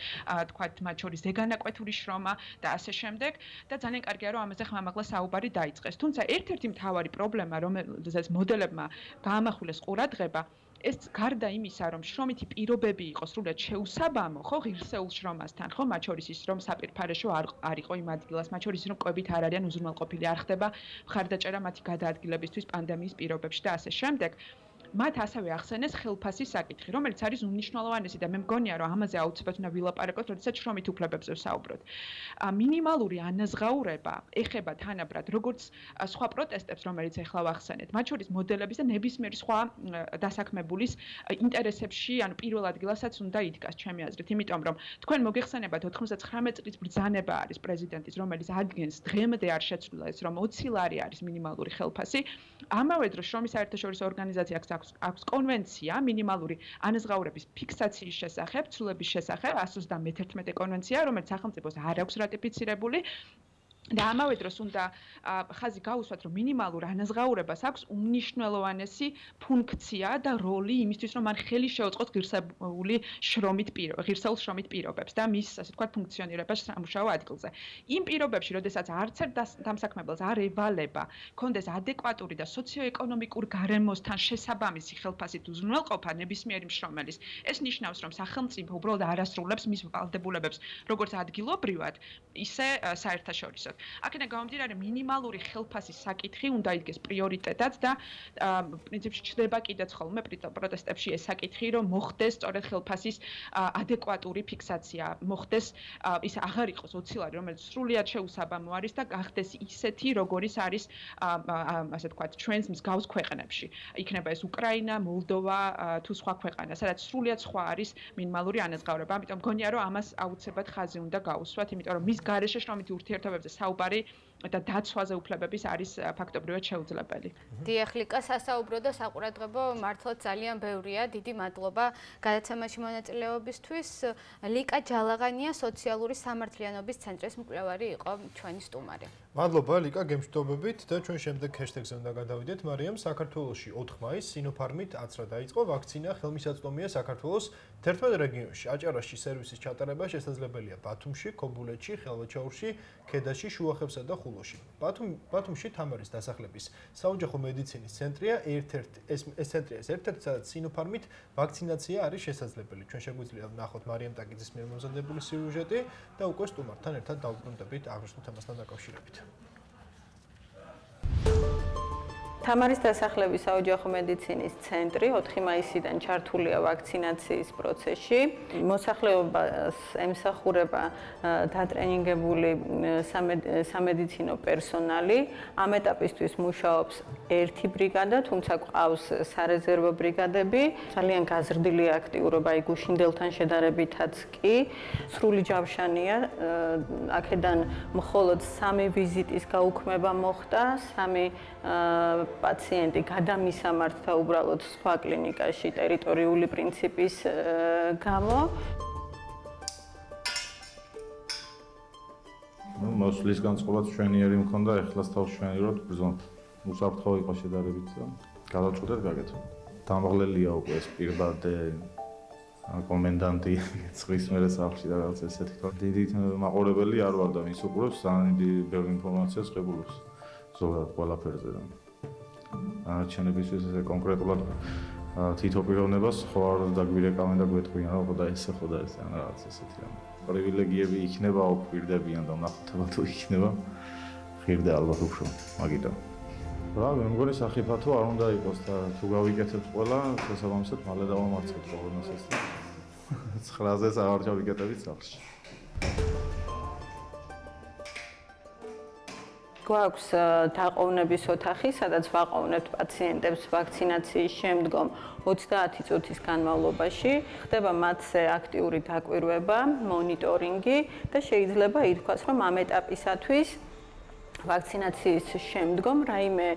J: თქვათ მათ შორის ზეგანაკვეთური შრომა და ასე შემდეგ და ძალიან კარგია რომ ამაზე ხმამაღლა საუბარი დაიწყეს. თუმცა ერთ-ერთი მთავარი პრობლემა რომელზეც მოდელებმა გამახვილეს ყურადღება ეს გარდა იმისა, რომ შრომითი პირობები იყოს სრულად შეუსაბამო, ხო, ღირსეულ შრომასთან, ხო, მათ შორის ის რომ საპირფარეშო არ არისო იმ ადგილას, მათ შორის რომ ყვებით არ არიან უზრუნველყოფილი არ ხდება ხარდაჭერა მათი გადაადგილებისთვის პანდემიის პირობებში და ასე შემდეგ. მათ ასევე ახსენეს ხელფასის საკითხი, რომელიც არის უნიშნულოვანესი და მე მგონია, რომ ამაზე აუცილებლად უნდა ვილაპარაკოთ, როდესაც შრომით უფლებებზე ვსაუბრობთ. მინიმალური ანაზღაურება ეხება თანაბრად როგორც სხვა პროტესტებს, რომელიც ეხლა ვახსენეთ, მათ შორის მოდელების და ნებისმიერი სხვა დასაქმებულის ინტერესებში, ანუ პირველ ადგილასაც უნდა იდგას ჩემი აზრით, იმიტომ რომ თქვენ მოგეხსენებათ 99 წლის ბრძანება არის პრეზიდენტის, რომელიც ადგენს დღემდე არ შეცვლილა ეს, რომ 20 ლარი არის მინიმალური ხელფასი. ამავე დროს შრომის საერთაშორისო ორგანიზაცია აქვს აქვს აქვს კონვენცია მინიმალური ანაზღაურების ფიქსაციის შესახებ, ცვლილების შესახებ 131 კონვენცია, რომელიც სახელმწიფოს არ აქვს რატიფიცირებული და ამავე დროს უნდა ხაზი გაუსვათ, რომ მინიმალურ ანაზღაურებას აქვს უნიშნელოვანესი ფუნქცია და როლი იმისთვის, რომ მან ხელი შეუწყოს ღირსეული შრომით პირო, ღირსეულ შრომით პირობებს და მის, ასე ვთქვათ, ფუნქციონირებას სამუშაო ადგილზე. იმ პირობებში, როდესაც არც ერთ დამსაქმებელს არ ევალება, კონდეს ადეკვატური და სოციოეკონომიკურ გარემოსთან შესაბამისი ხელფასით უზრუნველყოფა ნებისმიერი მშრომელის, ეს ნიშნავს, რომ სახელმწიფო უბრალოდ არასრულებს მის ვალდებულებებს, როგორც ადგილობრივად, ისე აქედან გამომდინარე მინიმალური ხელფასის საკითხი უნდა იდგეს პრიორიტეტად და პრინციპში ჩდება კიდეც ხოლმე პროტესტებში ეს საკითხი რომ მოხდეს სწორედ ხელფასის ადეკვატური ფიქსაცია მოხდეს ის აღარ იყოს 20 ლარი რომელიც სრულიად შეუსაბამო არის და გახდეს ისეთი როგორიც არის ასე თქვა ჩვენს მსგავს ქვეყნებში. იქნება ეს უკრაინა მოლდოვა თუ სხვა ქვეყანა სადაც სრულიად სხვა არის მინიმალური ანაზღაურება ამიტომ მგონია რომ ამას აუცილებლად ხაზი უნდა გაუსვათ იმიტომ რომ მის გარეშე შრომითი ურთიერთობებზე საუბარი და დაცვაზე უფლებების არის ფაქტობრივად შეუძლებელი.
B: დიახ, ლიკა სასაუბრო და საყურადღებო მართლა ძალიან ბევრია. დიდი მადლობა გადაცემაში მონაწილეობისთვის. ლიკა ჯალაღანია სოციალური სამართლიანობის ცენტრის მკვლევარი იყო ჩვენი სტუმარი.
A: მადლობა ლიკა გემშვიდობებით და ჩვენ შემდეგ ჰეშტეგზე უნდა გადავიდეთ. მარიამ საქართველოსი 4 მაისს სინოფარმით აცრა დაიწყო ვაქცინა ხელმისაწვდომია საქართველოს 11 რეგიონში. აჭარაში სერვისის ჩატარება შესაძლებელია ბათუმში, ქობულეთში, ხელვაჩაურში, ქედაში, შუახევსა და ხულოში. ბათუმ ბათუმში თამარის დასახლების საოჯახო მედიცინის ცენტრია, ერთ-ერთ ეს ეს ცენტრია, ერთ-ერთი სადაც სინოფარმით ვაქცინაცია არის შესაძლებელი. ჩვენ შეგვიძლია ვნახოთ მარიამ ტაკიძის მიერ მომზადებული სიუჟეტი და უკვე სტუმართან ერთად დავბრუნდებით აღნიშნულ თემასთან დაკავშირებით.
K: თამარის დასახლების საოჯახო მედიცინის ცენტრი 4 მაისიდან ჩართულია ვაქცინაციის პროცესში. მოსახლეობას ემსახურება დატრენინგებული სამედიცინო პერსონალი. ამ ეტაპისთვის მუშაობს ერთი ბრიგადა, თუმცა ყავს სარეზერვო ბრიგადები. ძალიან გაზრდილი აქტიურობა იგუშინდელთან შედარებითაც კი. სრული ჯავშანია. აქედან მხოლოდ 3 ვიზიტის გაუქმება მოხდა, 3 პაციენტი გადამისამართთა უბრალოდ სხვა კლინიკაში ტერიტორიული პრინციპის გამო.
L: ну მოსulis განწყობაც ჩვენიერი მქონდა ეხლას თავს ჩვენიეროთ ბრძონ უსაფრთხო იყო შედარებით და გადაწყვეტეთ გაკეთო დამღლელია უკვე ეს პირბადე კომენდანტი ცხრის მერე სახლში და რაღაც ესეთი თქო დიდი მაყურებელი არ ვარ და ის უყურებს ძალიან დიდი ბევრი ინფორმაციას ღებულობს ზოგადად ყველაფერზე და არჩენებისთვის ესე კონკრეტულად თითო პიროვნებას ხო არ დაგვირეკავენ და გვეტყვიან რომ ხო და ესე ხო და ესე ან რაღაც ესეთი ამ პრივილეგიები იქნება ოფირდებიან და ნახოთება თუ იქნება. ხირდა ალბათ უფრო მაგიტო რა მე მგონი სახიფათო არ უნდა იყოს და თუ გავიკეთებთ ყველა შესაბამისად მალე დავამარცხებთ პრობლემას ეს 9-ზე აღარ ჩავიკეთებით სახში
K: გვაქვს დაყოვნების ოთახი, სადაც ვაყოვნებთ პაციენტებს ვაქცინაციის შემდგომ 30 წუთის განმავლობაში. ხდება მათზე აქტიური დაკვირვება, მონიტორინგი და შეიძლება ითქვას, რომ ამ ეტაპისათვის ვაქცინაციის შემდგომ რაიმე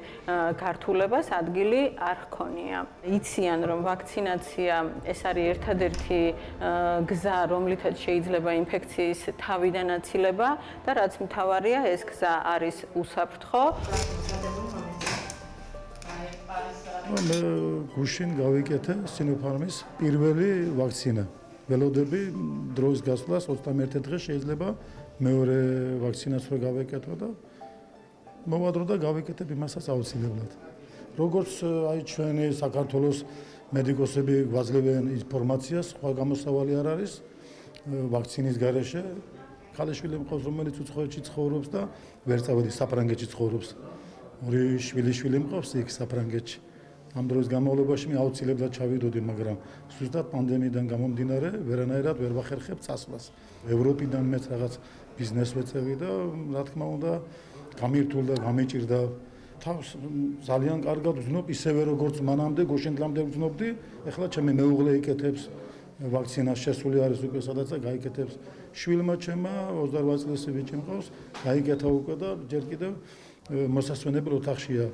K: გართულებას ადგილი არ ჰქონია. იციან რომ ვაქცინაცია ეს არის ერთადერთი გზა, რომლითაც შეიძლება ინფექციის თავიდან აცილება და რაც მთავარია, ეს გზა არის უსაფრთხო.
M: მე გუშინ გავიკეთე სინოფარმის პირველი ვაქცინა. ველოდები დროის გასვლას 21 დღე შეიძლება მეორე ვაქცინას რო გავეკეთო და მოვადრო და გავეკეთებ იმასაც აუცილებლად. როგორც აი ჩვენი საქართველოს მედიკოსები გვაძლევენ ინფორმაციას, სხვა გამოსავალი არ არის ვაქცინის გარეშე. ქალიშვილი მყავს, რომელიც უცხოეთში ცხოვრობს და ვერ წავედი საფრანგეთში ცხოვრობს. ორი შვილი შვილი მყავს იქ საფრანგეთში. ამ დროის განმავლობაში მე აუცილებლად ჩავიდოდი, მაგრამ ზუსტად პანდემიიდან გამომდინარე, ვერანაირად ვერ ვახერხებ წასვლას. ევროპიდან მეც რაღაც ბიზნეს ვეწევი და რა თქმა უნდა გამირთულდა, გამეჭირდა. თავს ძალიან კარგად ვზნობ, ისევე როგორც მანამდე გუშინდლამდე ვზნობდი. ეხლა ჩემი მეუღლე იკეთებს ვაქცინას შესული არის უკვე სადაც გაიკეთებს. შვილმა ჩემმა 28 წლის ბიჭი მყავს, გაიკეთა უკვე და ჯერ კიდევ მოსასვენებელ ოთახშია.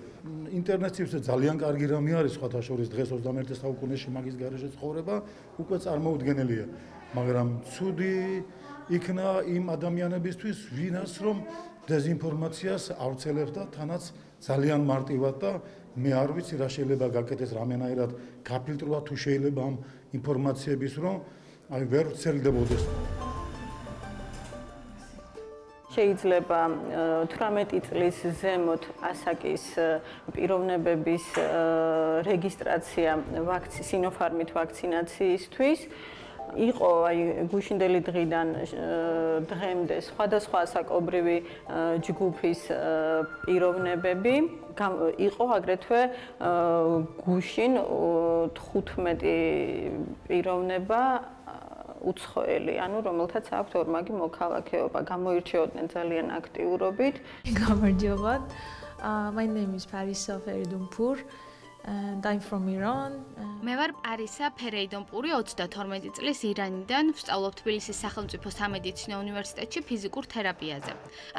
M: ინტერნეტიც ძალიან კარგი რამე არის, სხვათა შორის დღეს 21 საუკუნეში მაგის გარეშე ცხოვრება უკვე წარმოუდგენელია. მაგრამ ცუდი იქნა იმ ადამიანებისთვის, ვინაც რომ დეზინფორმაციას ავრცელებს და თანაც ძალიან მარტივად და მე არ ვიცი რა შეიძლება გაკეთდეს რამენაირად გაფილტროა თუ შეიძლება ამ ინფორმაციების რომ აი ვერ ვრცელდებოდეს.
K: შეიძლება 18 წლის ზემოთ ასაკის პიროვნებების რეგისტრაცია ვაქცინოფარმით ვაქცინაციისთვის იყო აი გუშინდელი დღიდან დღემდე სხვადასხვა საკობრივი ჯგუფის პიროვნებები იყო აგრეთვე გუშინ 15 პიროვნება უცხოელი, ანუ რომელთაც აქვთ ორმაგი მოქალაქეობა, გამოირჩეოდნენ ძალიან აქტიურობით.
N: გამარჯობა. My name is Paris Soferidumpur. and I'm from Iran.
B: მე ვარ პარისა ფერეიდონპური 32 წლის ირანიდან ვსწავლობ თბილისის სახელმწიფო სამედიცინო უნივერსიტეტში ფიზიკურ თერაპიაზე.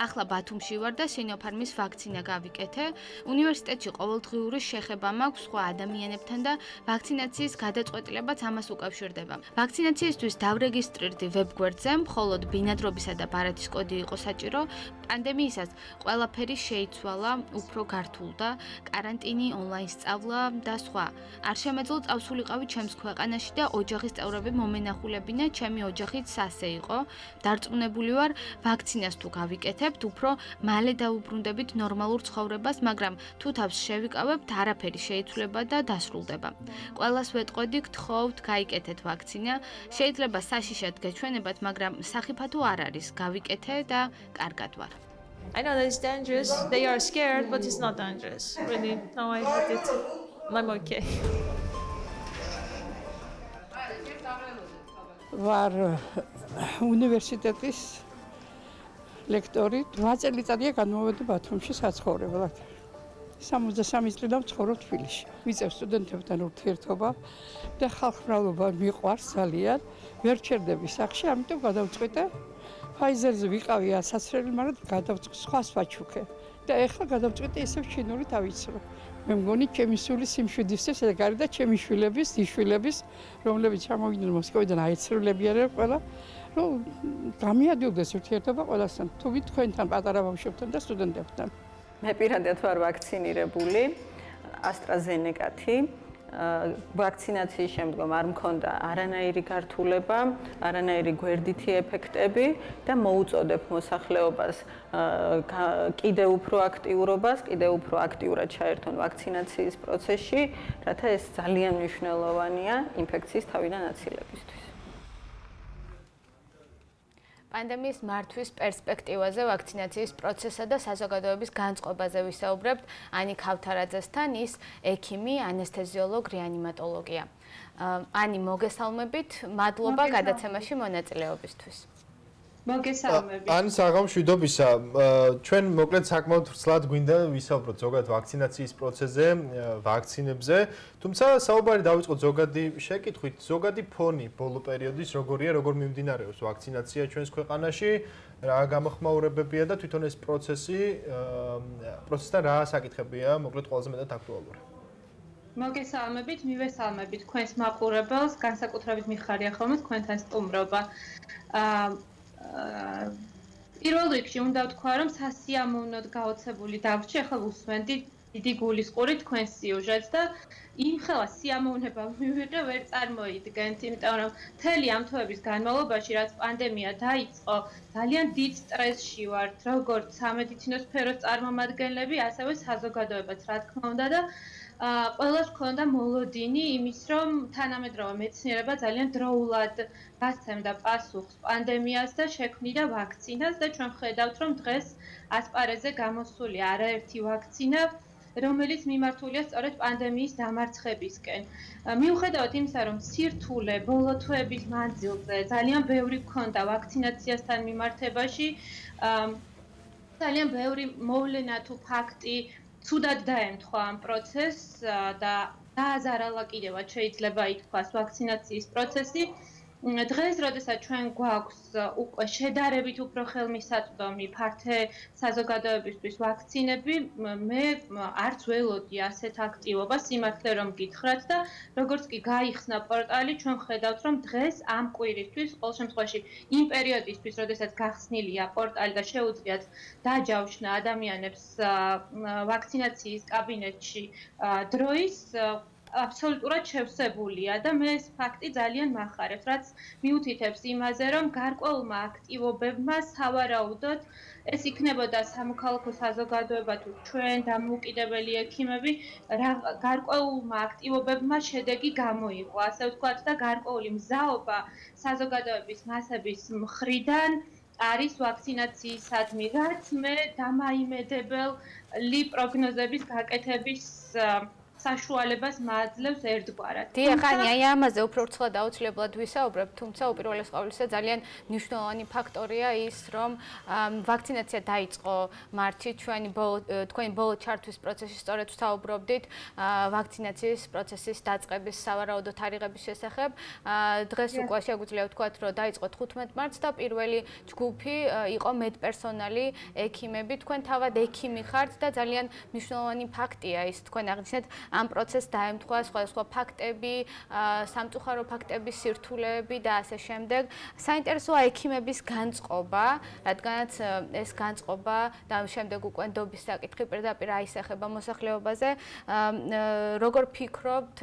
B: ახლა ბათუმში ვარ და სინოფარმის ვაქცინა გავიკეთე. უნივერსიტეტში ყოველდღიური შეხება მაქვს სხვა ადამიანებთან და ვაქცინაციის გადაწყვეტილებაც ამას უკავშირდება. ვაქცინაციისთვის დავრეგისტრირდი ვებგვერდზე, მხოლოდ ბინადრობისა და ბარათის კოდი იყო საჭირო. პანდემიისას ყველაფერი შეიცვალა, უფრო გართულდა, каранტინი, ონლაინ სწავლა და სხვა. არ შემეძლო წავსულიყავი ჩემს ქვეყანაში და ოჯახის წევრები მომენახულებინა, ჩემი ოჯახიც ასე იყო. დარწმუნებული ვარ, ვაქცინას თუ გავიკეთებთ, უფრო მალე დაუბრუნდებით ნორმალურ ცხოვრებას, მაგრამ თუ თავს შევიკავებთ, არაფერი შეიცვლება და დასრულდება. ყველას ვეტყოდი, გთხოვთ, გაიკეთეთ ვაქცინა. შეიძლება საშიშად გეჩვენებათ, მაგრამ სახიფათო არ არის. გავიკეთე და კარგად ვარ.
N: I know that it's dangerous. They are scared, but it's not dangerous. Really. No, I did it. I'm okay.
C: ვარ უნივერსიტეტის ლექტორი. 8 წელიწადია განმოვედი ბათუმში საცხოვრებლად. 63 წლიდან ვცხოვრობ თბილისში. ვიწევ სტუდენტებთან ურთიერთობა და ხალხმრავლობა მიყვარს ძალიან. ვერ ჩერდები სახში, ამიტომ გადავწყვიტე ფაიზერზე ვიყავი ასაცრელი, მაგრამ გადავწყვიტე სხვა სვაჩუქე. და ეხლა გადავწყვიტე ისევ ჩინური დავიცრო. მე მგონი ჩემი სული სიმშვიდის ეს ეგარი და ჩემი შვილების, იშვილების, რომლებიც ჩამოვიდნენ მოსკოვიდან აიცრულებიან ყველა. ნუ გამიადიოდეს ურთიერთობა ყველასთან. თუ ვით თქვენთან პატარა ბავშვებთან და სტუდენტებთან.
K: მე პირადად ვარ ვაქცინირებული AstraZeneca-თი. ვაქცინაციის შემდგომ არ მქონდა არანაირი გართულება, არანაირი გვერდითი ეფექტები და მოუწოდებ მოსახლეობას კიდევ უფრო აქტიურობას, კიდევ უფრო აქტიურად ჩაერთონ ვაქცინაციის პროცესში, რათა ეს ძალიან მნიშვნელოვანია ინფექციის თავიდან აცილებისთვის.
B: პანდემიის მართვის პერსპექტივაზე, ვაქცინაციის პროცესსა და საზოგადოების განწყობაზე ვისაუბრებთ ანი ქავთარაძესთან, ის ექიმი, ანესთეზიოლოგი, რეანიმატოლოგია. ანი, მოგესალმებით. მადლობა გადაცემაში მონაწილეობისთვის.
A: მოგესალმებით. ან საღამშვიდობისა. ჩვენ მოკლედ საკმაოდ ვრცლად გვინდა ვისაუბროთ ზოგადად ვაქცინაციის პროცესზე, ვაქცინებზე. თუმცა საუბარი დავიწყოთ ზოგადი შეკითხვით, ზოგადი ფონი ბოლო პერიოდის როგორია, როგორ მიმდინარეობს ვაქცინაცია ჩვენს ქვეყანაში, რა გამოხმაურებებია და თვითონ ეს პროცესი პროცესთან რა საკითხებია, მოკლედ ყველაზე მეტად აქტუალური.
O: მოგესალმებით, მივესალმებით თქვენს მაყურებელს, განსაკუთრებით მიხარია ხოლმე თქვენთან სტუმრობა. აა პირველ რიგში უნდა ვთქვა, რომ სასიამოვნოდ გაოცებული დავრჩი, ახლა უსვენდი დიდი გულისყური თქვენს სიუჟეტს და იმ ხელა სიამოვნება მივიღე ვერ წარმოიდგენთ, იმიტომ რომ მთელი ამ თვეების განმავლობაში, რაც პანდემია დაიწყო, ძალიან დიდ სტრესში ვართ, როგორც სამედიცინო სფეროს წარმომადგენლები, ასევე საზოგადოებაც, რა თქმა უნდა და ყველას ქონდა მოლოდინი იმის, რომ თანამედროვე მეცნიერება ძალიან დროულად გასცემდა პასუხს პანდემიას და შექმნიდა ვაქცინას და ჩვენ ხედავთ, რომ დღეს ასპარეზზე გამოსული არაერთი ვაქცინა რომელიც მიმართულია სწორედ პანდემიის დამარცხებისკენ. მიუხედავად იმისა, რომ სირთულე ბოლო თვეების მანძილზე ძალიან ბევრი ქონდა ვაქცინაციასთან მიმართებაში, ძალიან ბევრი მოვლენა თუ ფაქტი ცუდად დაემთხვა ამ პროცესს და დააზარალა კიდევაც შეიძლება ითქვას ვაქცინაციის პროცესი. დღეს, როდესაც ჩვენ გვაქვს უკვე შედარებით უფრო ხელმისაწვდომი ფართე საზოგადოებისთვის ვაქცინები, მე არც ველოდი ასეთ აქტივობას სიმართლე რომ გითხრათ და როგორც კი გაიხსნა პორტალი, ჩვენ ხედავთ, რომ დღეს ამ კვირისთვის, ყოველ შემთხვევაში იმ პერიოდისთვის, როდესაც გახსნილია პორტალი და შეუძლიათ დაჯავშნა ადამიანებს ვაქცინაციის კაბინეტში დროის აბსოლუტურად შევსებულია და მე ეს ფაქტი ძალიან מחარებს, რაც მიუთითებს იმაზე, რომ გარკვეულმა აქტივობებმა სავარაუდოდ ეს იქნებოდა სამოქალაქო საზოგადოება თუ ჩვენ დამოუკიდებელი ექიმები, გარკვეულმა აქტივობებმა შედეგი გამოიყო, ასე ვთქვათ და გარკვეული მზაობა საზოგადოების მასების მხრიდან არის ვაქცინაციისადმი, რაც მე დამაიმედებელი პროგნოზების გაკეთების საშუალებას მაძლევს ერთგვარად.
B: დიახ, ხანი აი ამაზე უფრო რცლად აუცილებლად ვისაუბრებ, თუმცა უპირველეს ყოვლისა ძალიან მნიშვნელოვანი ფაქტორია ის, რომ ვაქცინაცია დაიწყო მარტში, ჩვენი თქვენი ბოლო ჩართვის პროცესი სწორედ ვსაუბრობდით ვაქცინაციის პროცესის დაწყების სავარაუდო თარიღების შესახებ. დღეს უკვე შეგვიძლია ვთქვათ, რომ დაიწყო 15 მარტს და პირველი ჯგუფი იყო მედპერსონალი, ექიმები. თქვენ თავად ექიმი ხართ და ძალიან მნიშვნელოვანი ფაქტია ის თქვენ აღნიშნეთ ამ პროცესს დაემთხვა სხვადასხვა ფაქტები, სამწუხარო ფაქტების სირთულეები და ასე შემდეგ. საინტერესოა ექიმების განწყობა, რადგანაც ეს განწყობა და შემდეგ უკვე ნდობის საკითხი პირდაპირ აისახება მოსახლეობაზე. როგორ ფიქრობთ,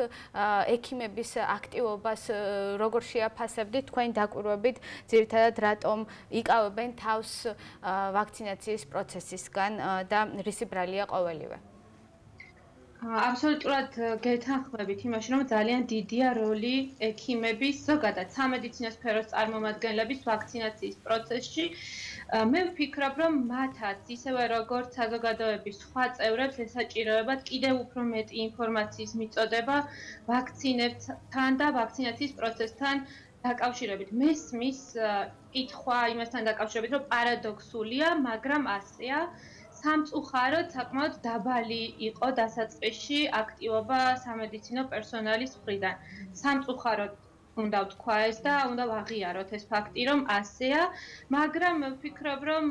B: ექიმების აქტივობას როგორ შეაფასებდით თქვენ დაკვირვებით, ძირითადად რატომ იკავებენ თავს ვაქცინაციის პროცესისგან და რისი ბრალია ყოველივე?
O: აბსოლუტურად გეთანხმებით იმაში, რომ ძალიან დიდია როლი ექიმების, ზოგადად სამედიცინო სფეროს წარმომადგენლების ვაქცინაციის პროცესში. მე ვფიქრობ, რომ მათაც ისევე როგორც საზოგადოების სხვა წევრებს ესაჭიროებათ კიდევ უფრო მეტი ინფორმაციის მიწოდება ვაქცინებთან და ვაქცინაციის პროცესთან დაკავშირებით. მესმის კითხვა იმასთან დაკავშირებით, რომ პარადოქსულია, მაგრამ ასეა. სამწუხაროდ საკმაოდ დაბალი იყო დასაწყისში აქტივობა სამედიცინო პერსონალის მხრიდან. სამწუხაროდ უნდა ვთქვა ეს და უნდა ვაღიაროთ ეს ფაქტი, რომ ასეა, მაგრამ ვფიქრობ, რომ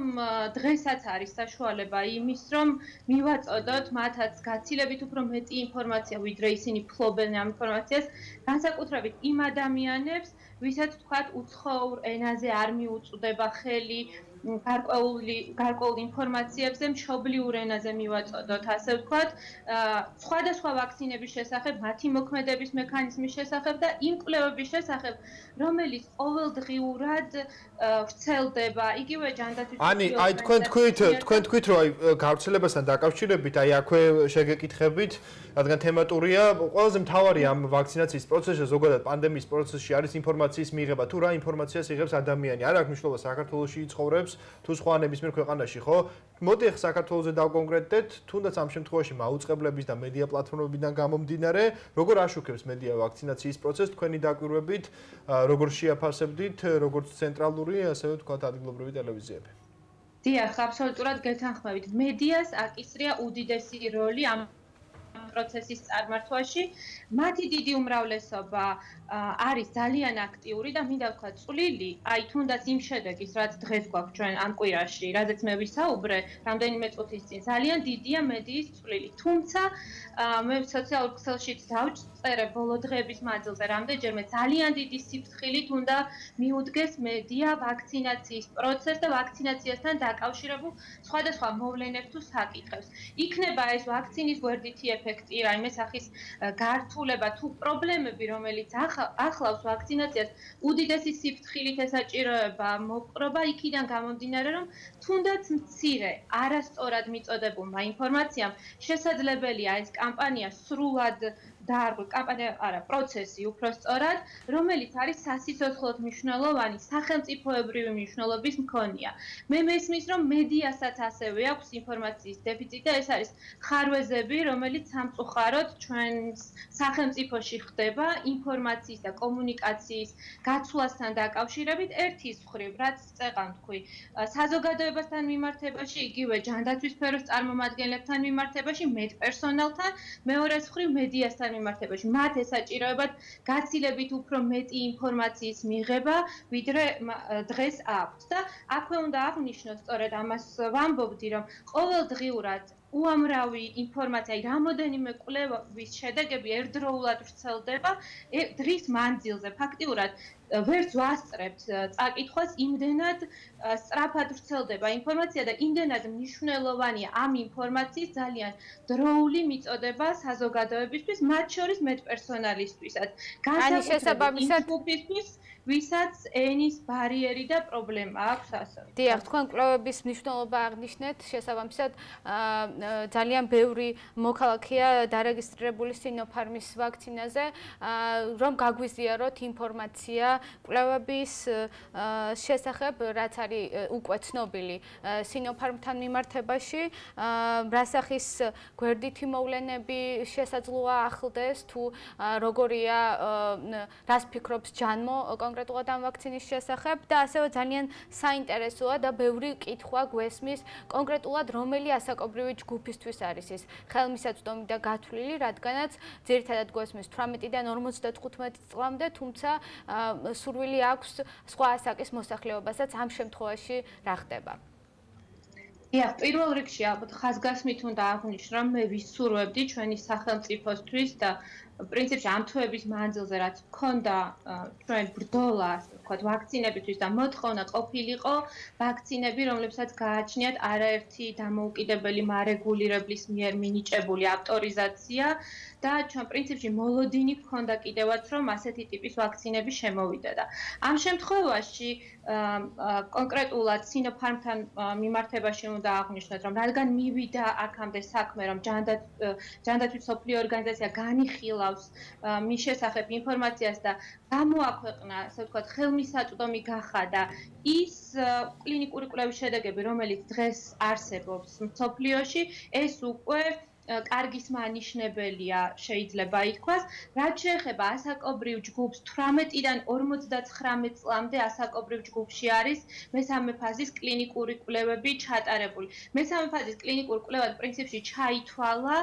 O: დღესაც არის საშუალება იმის, რომ მივაწოდოთ მათაც გაცილებით უფრო მეტი ინფორმაცია, ვიდრე ისინი ფლობენ ამ ინფორმაციას, განსაკუთრებით იმ ადამიანებს, ვისაც თქვათ უცხოურ ენაზე არ მიუწვდება ხელი, გარკვეული გარკვეულ ინფორმაციებზე მშობლიურ ენაზე მივაწოდოთ, ასე ვთქვათ, სხვადასხვა ვაქცინების შესახებ, მათი მოქმედების მექანიზმის შესახებ და იმ კვლევების შესახებ, რომელიც ყოველდღიურად ვრცელდება, იგივე ჯანდაცვის
A: ანი, აი თქვენ თქვით, თქვენ თქვით, რომ აი გავრცელებასთან დაკავშირებით, აი აქვე შეგეკითხებით, რადგან თემატურია, ყველაზე მთავარი ამ ვაქცინაციის პროცესში, ზოგადად პანდემიის პროცესში არის ინფორმაციის მიღება, თუ რა ინფორმაციას იღებს ადამიანი. არ აქვს მნიშვნელობა საქართველოსი იცხოვრებს თუ სხვა ნებისმიერ ქვეყანაში, ხო? მოდი ახლა საქართველოსზე დავკონკრეტდეთ, თუნდაც ამ შემთხვევაში მაუწყებლების და მედია პლატფორმებიდან გამომდინარე, როგორ აშუქებს მედია ვაქცინაციის პროცესს თქვენი დაკვირვებით, როგორ შეაფასებდით, როგორც ცენტრალური, ასევე თქვა ადგილობრივი ტელევიზიები.
O: დიახ, აბსოლუტურად გეთანხმებით. მედიას აკისრია უდიდესი როლი ამ პროცესის წარმართვაში. მათი დიდი უმრავლესობა არის ძალიან აქტიური და მინდა ვთქვა წვლილი, აი თუნდაც იმ შედეგის, რაც დღეს გვაქვს ჩვენ ამ კვირაში, რადგან მე ვისაუბრე რამდენიმე წუთის წინ, ძალიან დიდია მედიის წვლილი. თუმცა მე სოციალურ ქსელშიც დავწერე ბოლო დღეების მანძილზე, რამდენჯერმე ძალიან დიდი სიფრთხილით უნდა მიუდგეს მედია ვაქცინაციის პროცესს და ვაქცინაციასთან დაკავშირებულ სხვადასხვა მოვლენებს თუ საკითხებს. იქნება ეს ვაქცინის გვერდითი ეფექტი, რაიმე სახის გართულება თუ პრობლემები, რომელიც ახლავს ვაქცინაციას, უდიდესი სიფრთხილით ესაჭიროება მოპყრობა იქიდან გამომდინარე, რომ თუნდაც მცირე, არასწორად მიწოდებულმა ინფორმაციამ შესაძლებელია ეს კამპანია სრულად დაარღვე კამპანია არა პროცესი უფრო სწორად რომელიც არის სასიცოცხლოდ მნიშვნელოვანი სახელმწიფოებრივი მნიშვნელობის მქონია. მე მესმის რომ მედიასაც ასევე აქვს ინფორმაციის დეფიციტი და ეს არის ხარვეზები რომელიც სამწუხაროდ ჩვენ სახელმწიფოში ხდება ინფორმაციის და კომუნიკაციის გაცვლასთან დაკავშირებით ერთის მხრივ რაც წეღან თქვი. საზოგადოებასთან მიმართებაში იგივე ჯანდაცვის სფეროს წარმომადგენლებთან მიმართებაში მეტ პერსონალთან მეორეს მხრივ მედიასთან მიმართებაში მათ ესაჭიროებათ გაცილებით უფრო მეტი ინფორმაციის მიღება ვიდრე დღეს აქვთ და აქვე უნდა აღნიშნოს სწორედ ამას ვამბობდი რომ ყოველდღიურად უამრავი ინფორმაცია, რამოდენიმე კვლევის შედეგები ერთდროულად ვრცელდება დღის მანძილზე. ფაქტიურად ვერც ვასწრებთ წაკითხვას იმდენად სწრაფად ვრცელდება ინფორმაცია და იმდენად მნიშვნელოვანია ამ ინფორმაციის ძალიან დროული მიწოდება საზოგადოებისთვის, მათ შორის მეტპერსონალისთვისაც.
B: განსაკუთრებით შესაბამისად
O: ვისაც ენის ბარიერი და პრობლემა აქვს ასევე.
B: დიახ, თქვენ კვლევების მნიშვნელობა აღნიშნეთ, შესაბამისად ძალიან ბევრი მოქალაქეა დარეგისტრირებული სინოფარმის ვაქცინაზე, რომ გაგვიზიაროთ ინფორმაცია კვლევების შესახებ, რაც არის უკვე ცნობილი სინოფარმთან მიმართებაში, რასახის გვერდითი მოვლენები შესაძლოა ახლდეს თუ როგორია რას ფიქრობს ჯანმო კონკრეტულად ამ ვაქცინის შესახებ და ასევე ძალიან საინტერესოა და ბევრი კითხვა გვესმის კონკრეტულად რომელი ასაკობრივი ჯგუფისთვის არის ეს ხელმისაწვდომი და გათვლილი, რადგანაც ძირითადად გვესმის 18-დან 55 წლამდე, თუმცა სურვილი აქვს სხვა ასაკის მოსახლეობასაც ამ შემთხვევაში რა ხდება.
O: ია, პირველ რიგში ალბათ ხაზგასმით უნდა აღვნიშნო, რომ მე ვისურვებდი ჩვენი სახელმწიფოსთვის და პრინციპში ამ თვეების მანძილზე რაც მქონდა ჩვენ ბრძოლა, ასე ვთქვათ, ვაქცინებისთვის და მოთხოვნა ყოფილიყო ვაქცინები, რომლებსაც გააჩნიათ არაერთი დამოუკიდებელი მარეგულირებლის მიერ მინიჭებული ავტორიზაცია და ჩვენ პრინციპში მოლოდინი გქონდა კიდევაც რომ ასეთი ტიპის ვაქცინები შემოვიდა და ამ შემთხვევაში კონკრეტულად სინოფარმთან მიმართებაში უნდა აღვნიშნოთ რომ რადგან მივიდა აქამდე საქმე რომ ჯანდაცვის სოფლიო ორგანიზაცია განიხილავს მის შესახებ ინფორმაციას და გამოაქვეყნა ასე ვთქვათ ხელმისაწვდომი გახადა ის კლინიკური კვლევის შედეგები რომელიც დღეს არსებობს სოფლიოში ეს უკვე კარგის მანიშნებელია შეიძლება ითქვას, რაც შეეხება ასაკობრივ ჯგუფს 18-დან 59 წლამდე ასაკობრივ ჯგუფში არის მესამე ფაზის კლინიკური კვლევები ჩატარებული. მესამე ფაზის კლინიკურ კვლევად პრინციპში ჩაითვალა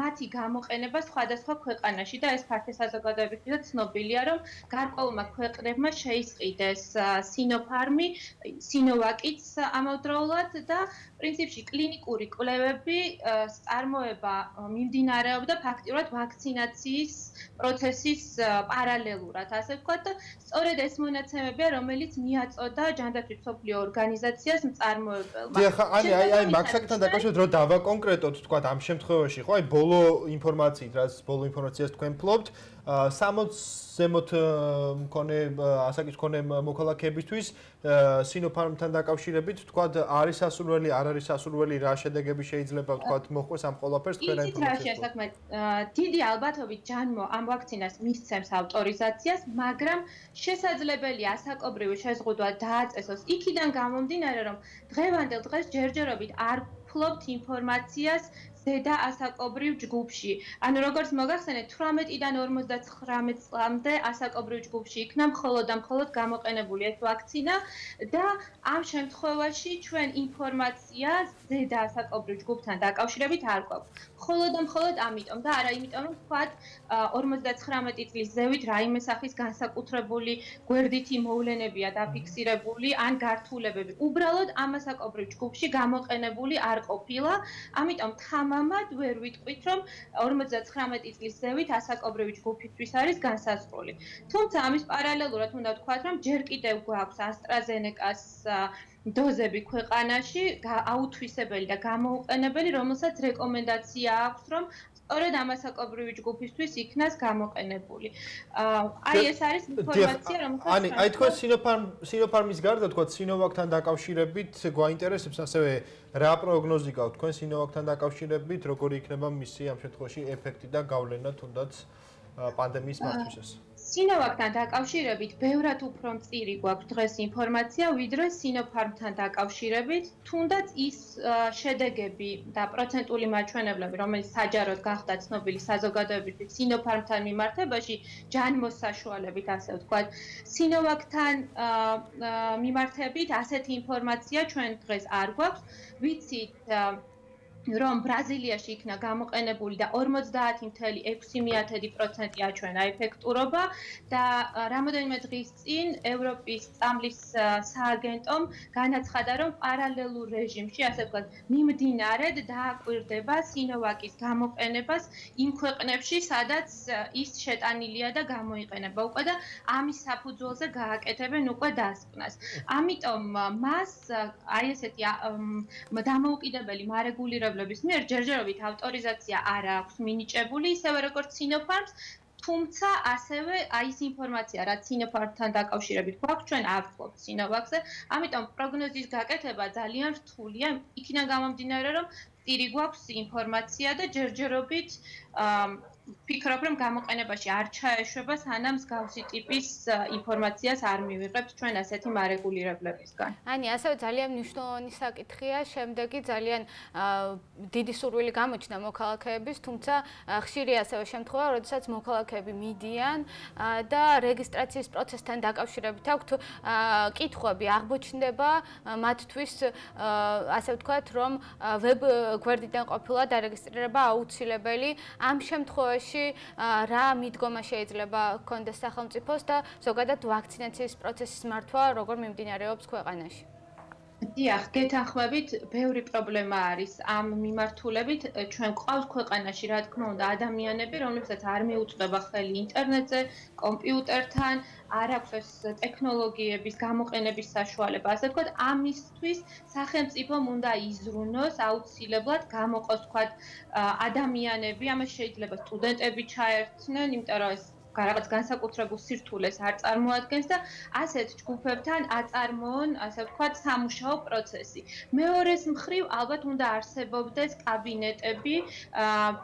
O: მათი გამოყენება სხვადასხვა ქვეყანაში და ეს ფაქტი საზოგადოებისთვის ცნობილია, რომ გარკვეულმა ქვეყნებმა შეისყიდეს სინოფარმი, სინოვაკიც ამავდროულად და პრინციპში კლინიკური კვლევები წარმო წარმოება მიმდინარეობდა ფაქტიურად ვაქცინაციის პროცესის პარალელურად, ასე ვთქვათ და სწორედ ეს მონაცემებია, რომელიც მიაწოდა ჯანდაცვის სოფლიო ორგანიზაციას მწარმოებელმა.
A: დიახ, აი აი აი მაქსაკთან დაკავშირებით რომ დავაკონკრეტოთ, ვთქვათ ამ შემთხვევაში, ხო, აი ბოლო ინფორმაციით, რაც ბოლო ინფორმაციას თქვენ ფლობთ, 60 ზემოთ მქონე ასაკის მქონე მოქალაქეებისთვის სინოფარმთან დაკავშირებით თქვათ არის სასურველი არ არის სასურველი რა შედეგები შეიძლება თქვათ მოხდეს ამ ყველაფერს თქვენ
O: ინფორმაციას საქმე დიდი ალბათობით ჯანმო ამ ვაქცინას მისცემს ავტორიზაციას მაგრამ შესაძლებელია ასაკობრივი შეზღუდვა დააწესოს იქიდან გამომდინარე რომ დღევანდელ დღეს ჯერჯერობით არ ფლობთ ინფორმაციას ზედა ასაკობრივ ჯგუფში. ანუ როგორც მოგახსენეთ 18-დან 59 წლამდე ასაკობრივ ჯგუფში იქნა მხოლოდ და მხოლოდ გამოყენებული ეს ვაქცინა და ამ შემთხვევაში ჩვენ ინფორმაცია ზედა ასაკობრივ ჯგუფთან დაკავშირებით არ გვაქვს. მხოლოდ და მხოლოდ ამიტომ და არა იმიტომ რომ თქვათ 59 წლის ზევით რაიმე სახის განსაკუთრებული გვერდითი მოვლენებია დაფიქსირებული ან გართულებები. უბრალოდ ამ ასაკობრივ ჯგუფში გამოყენებული არ ყოფილა. ამიტომ თამამად ვერ ვიტყვით რომ 59 წლის ზევით ასაკობრივი ჯგუფისთვის არის განსაზღვრული. თუმცა ამის პარალელურად უნდა ვთქვათ რომ ჯერ კიდევ გვაქვს AstraZeneca-ს დოზები ქვეყანაში აუთვისებელი და გამოუყენებელი, რომელსაც რეკომენდაცია აქვს, რომ სწორედ ამასაკობრივი ჯგუფისთვის იქნას გამოყენებული. აი ეს არის ინფორმაცია, რომელსაც
A: აი აი თქვენ სინოფარმ სინოფარმის გარდა თქვა სინოვაკთან დაკავშირებით გვაინტერესებს ასევე რა პროგნოზი გაქვთ თქვენ სინოვაკთან დაკავშირებით, როგორი იქნება მისი ამ შემთხვევაში ეფექტი და გავლენა თუნდაც პანდემიის მართვისას?
O: სინოვაკთან დაკავშირებით ბევრად უფრო მწირი გვაქვს დღეს ინფორმაცია, ვიდრე სინოფარმთან დაკავშირებით, თუნდაც ის შედეგები და პროცენტული მაჩვენებლები, რომელიც საჯაროდ გახდა ცნობილი საზოგადოებისთვის სინოფარმთან მიმართებაში, ჯანმოსაშუალებით, ასე ვთქვათ, სინოვაკთან მიმართებით ასეთი ინფორმაცია ჩვენ დღეს არ გვაქვს. ვიცით რომ ბრაზილიაში იქნა გამოყენებული და 50.6%-ი აჩვენა ეფექტურობა და რამოდენიმე დღის წინ ევროპის წამლის სააგენტომ განაცხადა, რომ პარალელურ რეჟიმში, ასე ვთქვათ, მიმდინარედ დააკვირდება სინოვაკის გამოყენებას იმ ქვეყნებში, სადაც ის შეტანილია და გამოიყენება უკვე და ამის საფუძველზე გააკეთებენ უკვე დასკვნას. ამიტომ მას აი ესეთი დამოუკიდებელი მარეგულირებული მშენებლების მიერ ჯერჯერობით ავტორიზაცია არ აქვს მინიჭებული, ისევე როგორც Sinopharm-ს, თუმცა ასევე აი ეს ინფორმაცია, რაც Sinopharm-თან დაკავშირებით გვაქვს, ჩვენ ავხობთ Sinovac-ზე, ამიტომ პროგნოზის გაკეთება ძალიან რთულია, იქიდან გამომდინარე, რომ ტირი გვაქვს ინფორმაცია და ჯერჯერობით ვფიქრობ, რომ გამოყენებაში არ ჩაეშვება, სანამ მსგავსი ტიპის ინფორმაციას არ მივიღებთ ჩვენ ასეთი მარეგულირებლებისგან.
B: ანი, ასევე ძალიან მნიშვნელოვანი საკითხია, შემდეგი ძალიან დიდი სურვილი გამოჩნდა მოქალაქეების, თუმცა ხშირი ასევე შემთხვევა, როდესაც მოქალაქეები მიდიან და რეგისტრაციის პროცესთან დაკავშირებით აქვთ კითხვები, აღმოჩნდება მათთვის ასე ვთქვათ, რომ ვებ გვერდიდან ყოფილა დარეგისტრირება აუცილებელი. ამ შემთხვევაში შემთხვევაში რა მიდგომა შეიძლება გქონდეს სახელმწიფოს და ზოგადად ვაქცინაციის პროცესის მართვა როგორ მიმდინარეობს ქვეყანაში?
O: დიახ, გეთანხმებით, ბევრი პრობლემა არის ამ მიმართულებით. ჩვენ ყავს ქვეყანაში, რა თქმა უნდა, ადამიანები, რომლებსაც არ მიუწვდება ხელი ინტერნეტზე, კომპიუტერთან, არ აქვს ეს ტექნოლოგიების გამოყენების საშუალება. ასე ვთქვათ, ამისთვის სახელმწიფომ უნდა იზრუნოს აუცილებლად გამოყოს ვთქვათ ადამიანები, ამას შეიძლება სტუდენტები ჩაერთნენ, იმიტომ რომ ეს რაღაც განსაკუთრებულ სირთულეს არ წარმოადგენს და ასეთ ჯგუფებთან აწარმოონ, ასე ვთქვათ, სამუშაო პროცესი. მეორეს მხრივ, ალბათ უნდა არსებობდეს კაბინეტები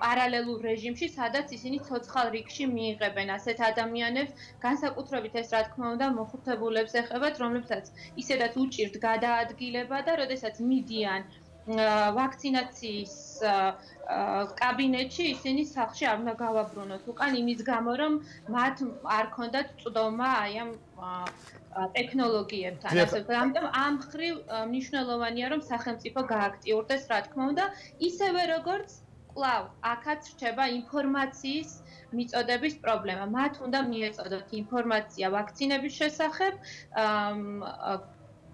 O: პარალელურ რეჟიმში, სადაც ისინი ცოცხალ რიგში მიიღებენ ასეთ ადამიანებს, განსაკუთრებით ეს რა თქმა უნდა მოხუცებულებს ეხებათ, რომლებსაც ისედაც უჭირთ გადაადგილება და როდესაც მიდიან ვაქცინაციის კაბინეტში ისინი სახში არ უნდა გავაბრუნოთ უკან იმის გამო რომ მათ არ ქონდათ წვდომა აი ამ ტექნოლოგიებთან. ასე ამიტომ ამ ხრივ მნიშვნელოვანია რომ სახელმწიფო გააქტიურდეს რა თქმა უნდა. ისევე როგორც კლავ აქაც რჩება ინფორმაციის მიწოდების პრობლემა. მათ უნდა მიეწოდოთ ინფორმაცია ვაქცინების შესახებ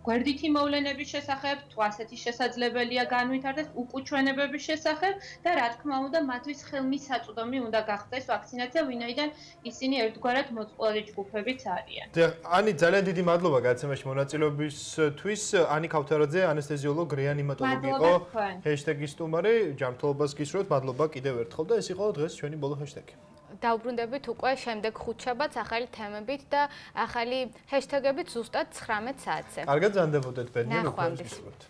O: გვერდითი მოვლენების შესახებ, თუ ასეთი შესაძლებელია განვითარდეს უკუჩვენებების შესახებ და რა თქმა უნდა, მათთვის ხელმისაწვდომი უნდა გახდეს ვაქცინაცია, ვინაიდან ისინი ერთგვარად მოწყვლადი ჯგუფებიც არიან.
A: ანი, ძალიან დიდი მადლობა გაცემაში მონაწილეობისთვის. ანი ქავთარაძე, ანესთეზიოლოგ, რეანიმატოლოგი იყო. ჰეშტეგი სტუმარი, ჯანმრთელობას გისურვებთ. მადლობა კიდევ ერთხელ და ეს იყო დღეს ჩვენი ბოლო ჰეშტეგი.
B: დაუბრუნდებით უკვე შემდეგ ხუთშაბათს ახალი თემებით და ახალი ჰეშტეგებით ზუსტად 19 საათზე.
A: კარგად ზანდებოდეთ ბერნი, როგორც გისურვებთ.